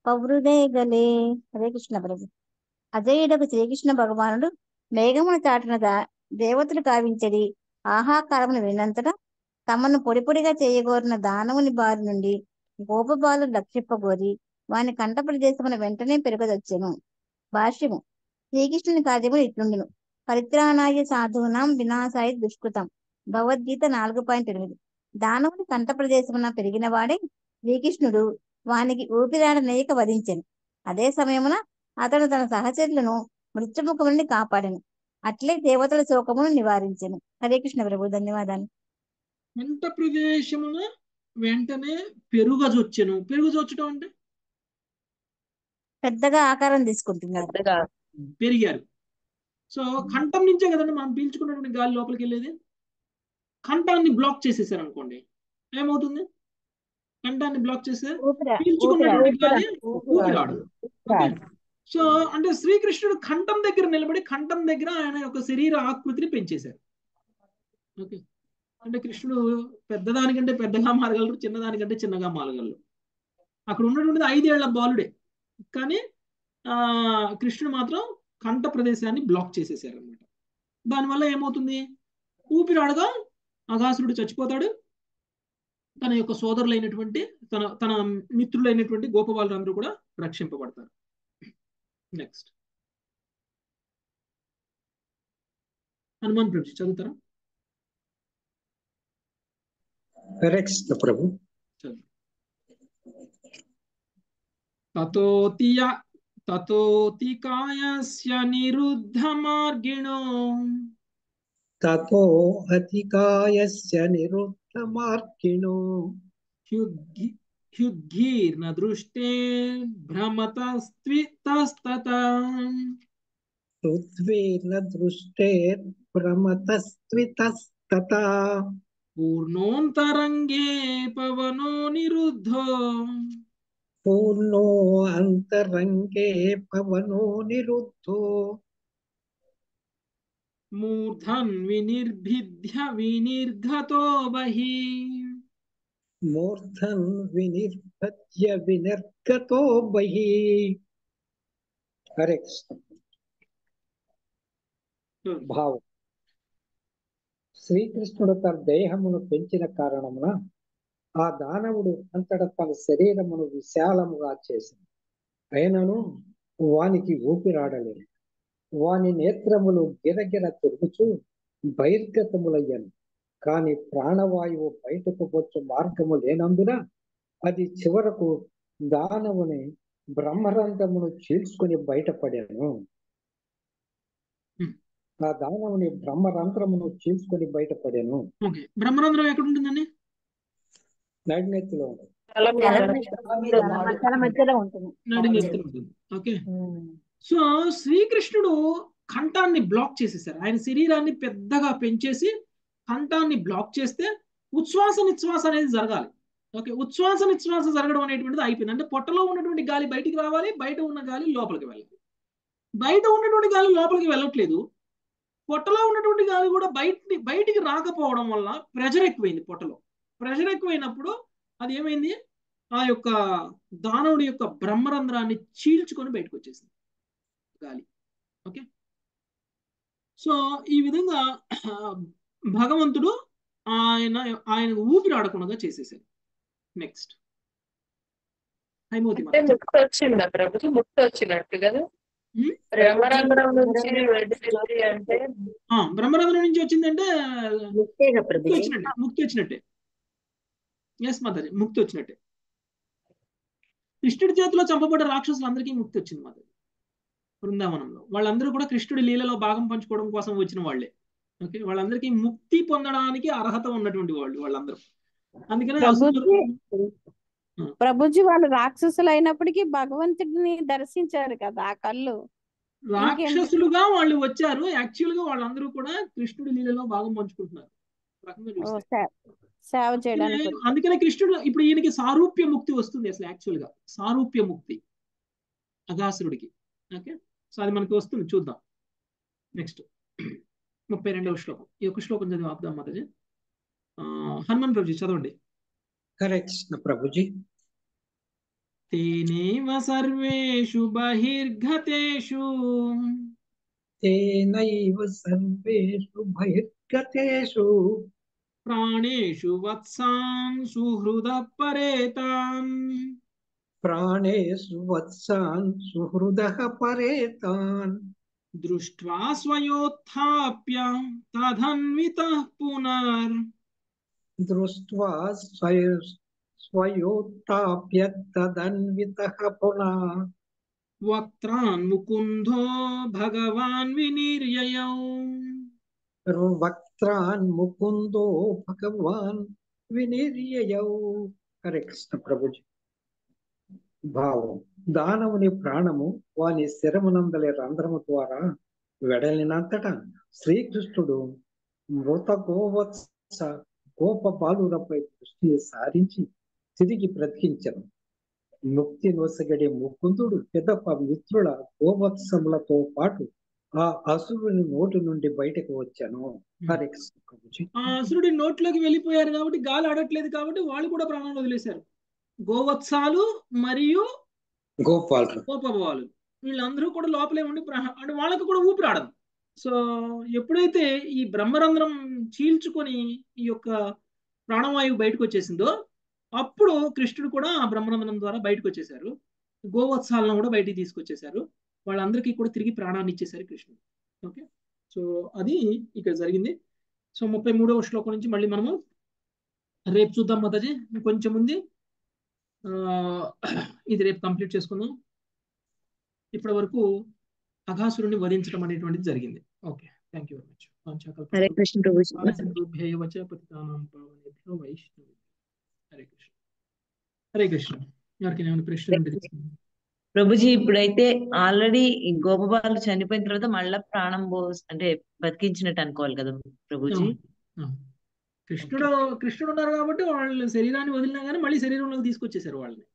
పవృదే గలే హరే కృష్ణ ప్రభు అజయుడకు శ్రీకృష్ణ భగవానుడు మేఘమును చాటిన దేవతలు కావించడి ఆహాకారమును వినంతటా తమను పొడి పొడిగా చేయగోరిన దానవుని బారి నుండి గోపబాలు రక్షింపగోరి వాని కంఠ ప్రదేశమున వెంటనే పెరగదొచ్చెను. భాష్యము. శ్రీకృష్ణుని కార్యములు ఇట్లుండును. పరిత్రాణాయ సాధూనాం వినాశాయ దుష్కృతం. భగవద్గీత నాలుగు పాయింట్ ఎనిమిది. దానవుని కంఠ ప్రదేశమున పెరిగిన వాడే శ్రీకృష్ణుడు. వానికి ఊపిరాడనేయక వధించెను. అదే సమయమున అతడు తన సహచరులను మృత్యుముఖం నుండి కాపాడెను. అట్లే దేవతల శోకమును నివారించెను. హరే కృష్ణ ప్రభు ధన్యవాదాలు. కంఠ ప్రదేశమున వెంటనే పెరుగజొచ్చెను. పెరుగుజొచ్చటం అంటే? పెద్దగా ఆకారం తీసుకుంటున్నారు. పెరిగారు. సో కంఠం నుంచే కదండి మనం పీల్చుకున్నటువంటి గాలి లోపలికి వెళ్ళేది కంఠాన్ని బ్లాక్ చేసేసారు అనుకోండి ఏమవుతుంది? కంఠాన్ని బ్లాక్ చేస్తే పీల్చుకున్నటువంటి ఓకే? సో అంటే శ్రీకృష్ణుడు కంఠం దగ్గర నిలబడి కంఠం దగ్గర ఆయన యొక్క శరీర ఆకృతిని పెంచేశారు. ఓకే? అంటే కృష్ణుడు పెద్దదానికంటే పెద్దగా మారగలరు చిన్నదానికంటే చిన్నగా మారగలరు. అక్కడ ఉన్నటువంటిది ఐదేళ్ళ బాలుడే. కానీ ఆ కృష్ణుడు మాత్రం కంఠ ప్రదేశాన్ని బ్లాక్ చేసేసారు అనమాట దానివల్ల ఏమవుతుంది? ఊపిరాడగా అగాసురుడు చచ్చిపోతాడు. తన యొక్క సోదరులైనటువంటి తన తన మిత్రులైనటువంటి గోపబాలురందరూ కూడా రక్షింపబడతారు. నెక్స్ట్ హనుమాన్ ప్రభు చదువుతారా? ప్రభు. తతోతియ తతోతికాయస్య నిరుద్ధ మార్గిణో. ततो अतिकायस्य निरुद्धमार्गिणो दृष्टे ह्युद्गीर्णदृष्टे दृष्टे रुद्वेर्नदृष्टेर्भ्रमतस्त्वितस्तता पूर्णोऽन्तरङ्गे पवनो निरुद्धो। पूर्णोऽन्तरङ्गे पवनो निरुद्धो। మూర్ధన్ వినిర్భిద్య వినిర్ఘతో బహి మూర్ధన్ వినిర్భత్య వినిర్గతో బహి హరే భావం శ్రీకృష్ణుడు తన దేహమును పెంచిన కారణమున ఆ దానవుడు అంతట తన శరీరమును విశాలముగా చేసింది అయినను వానికి ఊపిరాడలేదు. వాని నేత్రములు గిరగిర తిరుగుచు బహిర్గతములయ్యను. కాని ప్రాణవాయువు బయటకు వచ్చు మార్గము లేనందున అది చివరకు దానవుని బ్రహ్మరంధ్రమును చీల్చుకుని బయటపడాను. ఆ దానవుని బ్రహ్మరంధ్రమును చీల్చుకొని బయటపడాను. ఓకే. బ్రహ్మరంధ్రం ఎక్కడ ఉంటుందండి నడినెత్తిలో ఉంటుంది. నడి నెత్తులు ఉంటుంది. ఓకే. సో శ్రీకృష్ణుడు కంఠాన్ని బ్లాక్ చేసేసారు. ఆయన శరీరాన్ని పెద్దగా పెంచేసి కంఠాన్ని బ్లాక్ చేస్తే ఉచ్ఛ్వాస నిశ్వాస అనేది జరగాలి. ఓకే ఉచ్ఛ్వాస నిశ్వాస జరగడం అనేటువంటిది అయిపోయింది. అంటే పొట్టలో ఉన్నటువంటి గాలి బయటికి రావాలి బయట ఉన్న గాలి లోపలికి వెళ్ళాలి. బయట ఉన్నటువంటి గాలి లోపలికి వెళ్ళట్లేదు. పొట్టలో ఉన్నటువంటి గాలి కూడా బయట బయటికి రాకపోవడం వల్ల ప్రెషర్ ఎక్కువైంది పొట్టలో. ప్రెషర్ ఎక్కువైనప్పుడు అది ఏమైంది? ఆ యొక్క దానవుడి యొక్క బ్రహ్మరంధ్రాన్ని చీల్చుకొని బయటకు వచ్చేసింది. గాలి ఓకే? సో ఈ విధంగా *clears throat* భగవంతుడు ఆయన ఆయన ఊపిరి ఆడకుండా చేసేసారు నెక్స్ట్ హైమవతి అంటే మాత ముక్తి వచ్చిందా ప్రభుజీ? ముక్తి వచ్చినట్టు కదా? బ్రహ్మరంధ్రం నుంచి అంటే బ్రహ్మరంధ్రం నుంచి వచ్చిందంటే ముక్తి వచ్చినట్టే ముక్తి వచ్చినట్టే ఎస్ మాతాజీ ముక్తి వచ్చినట్టే కృష్ణుడి చేతిలో చంపబడ్డ రాక్షసులందరికీ ముక్తి వచ్చింది మాతాజీ. బృందావనంలో. వాళ్ళందరూ కూడా కృష్ణుడి లీలలో భాగం పంచుకోవడం కోసం వచ్చిన వాళ్ళే. ఓకే? వాళ్ళందరికీ ముక్తి పొందడానికి అర్హత ఉన్నటువంటి వాళ్ళు వాళ్ళందరూ. అందుకనే ప్రభుజీ వాళ్ళు రాక్షసులు అయినప్పటికీ భగవంతుడిని దర్శించారు కదా ఆ కళ్ళు. రాక్షసులుగా వాళ్ళు వచ్చారు. యాక్చువల్గా వాళ్ళందరూ కూడా కృష్ణుడి లీలలో భాగం పంచుకుంటున్నారు. సేవ చేయడానికి. అందుకనే కృష్ణుడు ఇప్పుడు ఈయనకి సారూప్య ముక్తి వస్తుంది అసలు యాక్చువల్గా సారూప్య ముక్తి అగాసురుడికి ఓకే? సో అది మనకి వస్తుంది చూద్దాం. నెక్స్ట్ ముప్పై రెండవ శ్లోకం. ఈ యొక్క శ్లోకం చదివి ఆపుదాం మాతాజీ. హనుమాన్ ప్రభుజీ చదవండి. ప్రభుజీ. తేనేవ సర్వేషు బహిర్గతేషు. తేనైవ సర్వేషు బహిర్గతేషు. ప్రాణేషు వత్సాం సుహృద పరేతాన్ प्राणेषु वत्सान् सुहृदः परेतान्। दृष्ट्वा स्वयोत्थाप्य तदन्वितः पुनर्। दृष्ट्वा स्वयोत्थाप्य तदन्वितः पुनः वक्त्रान् भगवान् विनिर्ययौ। वक्त्रान् मुकुन्दो भगवान् विनिर्ययौ। हरे कृष्ण प्रभुजी। భావం. దానవుని ప్రాణము వాని శరమునందలి రంధ్రము ద్వారా వెడలినంతటా శ్రీకృష్ణుడు మృత గోవత్స గోప బాలులపై దృష్టి సారించి తిరిగి బ్రతికించను. ముక్తి నొసగడే ముకుందుడు పిదప మిత్రుల గోవత్సములతో పాటు ఆ అసురుని నోటి నుండి బయటకు వచ్చాను. ఆ అసురుడి నోట్లోకి వెళ్ళిపోయారు కాబట్టి గాలి ఆడట్లేదు కాబట్టి వాళ్ళు కూడా ప్రాణాలు వదిలేశారు. గోవత్సాలు మరియు గోపాలరావు గోపబాలు. వీళ్ళందరూ కూడా లోపలే ఉండి అంటే వాళ్ళకి కూడా ఊపిరి ఆడదు సో ఎప్పుడైతే ఈ బ్రహ్మరంధ్రం చీల్చుకొని ఈ యొక్క ప్రాణవాయువు బయటకు వచ్చేసిందో అప్పుడు కృష్ణుడు కూడా ఆ బ్రహ్మరంధ్రం ద్వారా బయటకు వచ్చేసారు గోవత్సాలను కూడా బయటికి తీసుకొచ్చేసారు వాళ్ళందరికీ కూడా తిరిగి ప్రాణాన్ని ఇచ్చేసారు కృష్ణుడు. ఓకే? సో అది ఇక్కడ జరిగింది. సో ముప్పై మూడవ శ్లోకం నుంచి మళ్ళీ మనము రేపు చూద్దాం మాతాజీ. కొంచెం ఉంది ఇది రేపు కంప్లీట్ చేసుకుందాం. ఇప్పటి వరకు అఘాసురుని వధించడం అనేటువంటిది జరిగింది. Okay thank you very much Hare Krishna Prabhuji Hare Krishna. Hare Krishna. ఎవరికి ఏమైనా ఇప్పుడైతే ఆల్రెడీ గోపబాలు చనిపోయిన తర్వాత మళ్ళా ప్రాణం పో అంటే బతికించినట్టు అనుకోవాలి కదా ప్రభుజీ. కృష్ణుడు కృష్ణుడు ఉన్నారు కాబట్టి వాళ్ళు శరీరాన్ని వదిలినా కానీ మళ్ళీ శరీరంలోకి తీసుకొచ్చేసారు వాళ్ళని.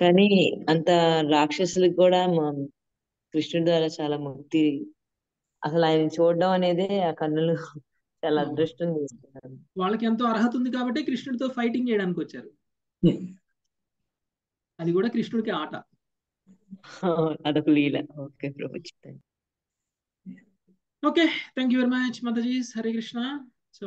కానీ అంత రాక్షసులకు కూడా మా కృష్ణుడి ద్వారా చాలా ముక్తి అసలు ఆయన చూడడం అనేది ఆ కన్నులు చాలా అవును. అదృష్టం వాళ్ళకి ఎంతో అర్హత ఉంది కాబట్టి కృష్ణుడితో ఫైటింగ్ చేయడానికి వచ్చారు. అది కూడా కృష్ణుడికి ఆట. *laughs* అదొక లీల. Okay Prabhuji. Okay thank you very much Mataji Hare Krishna so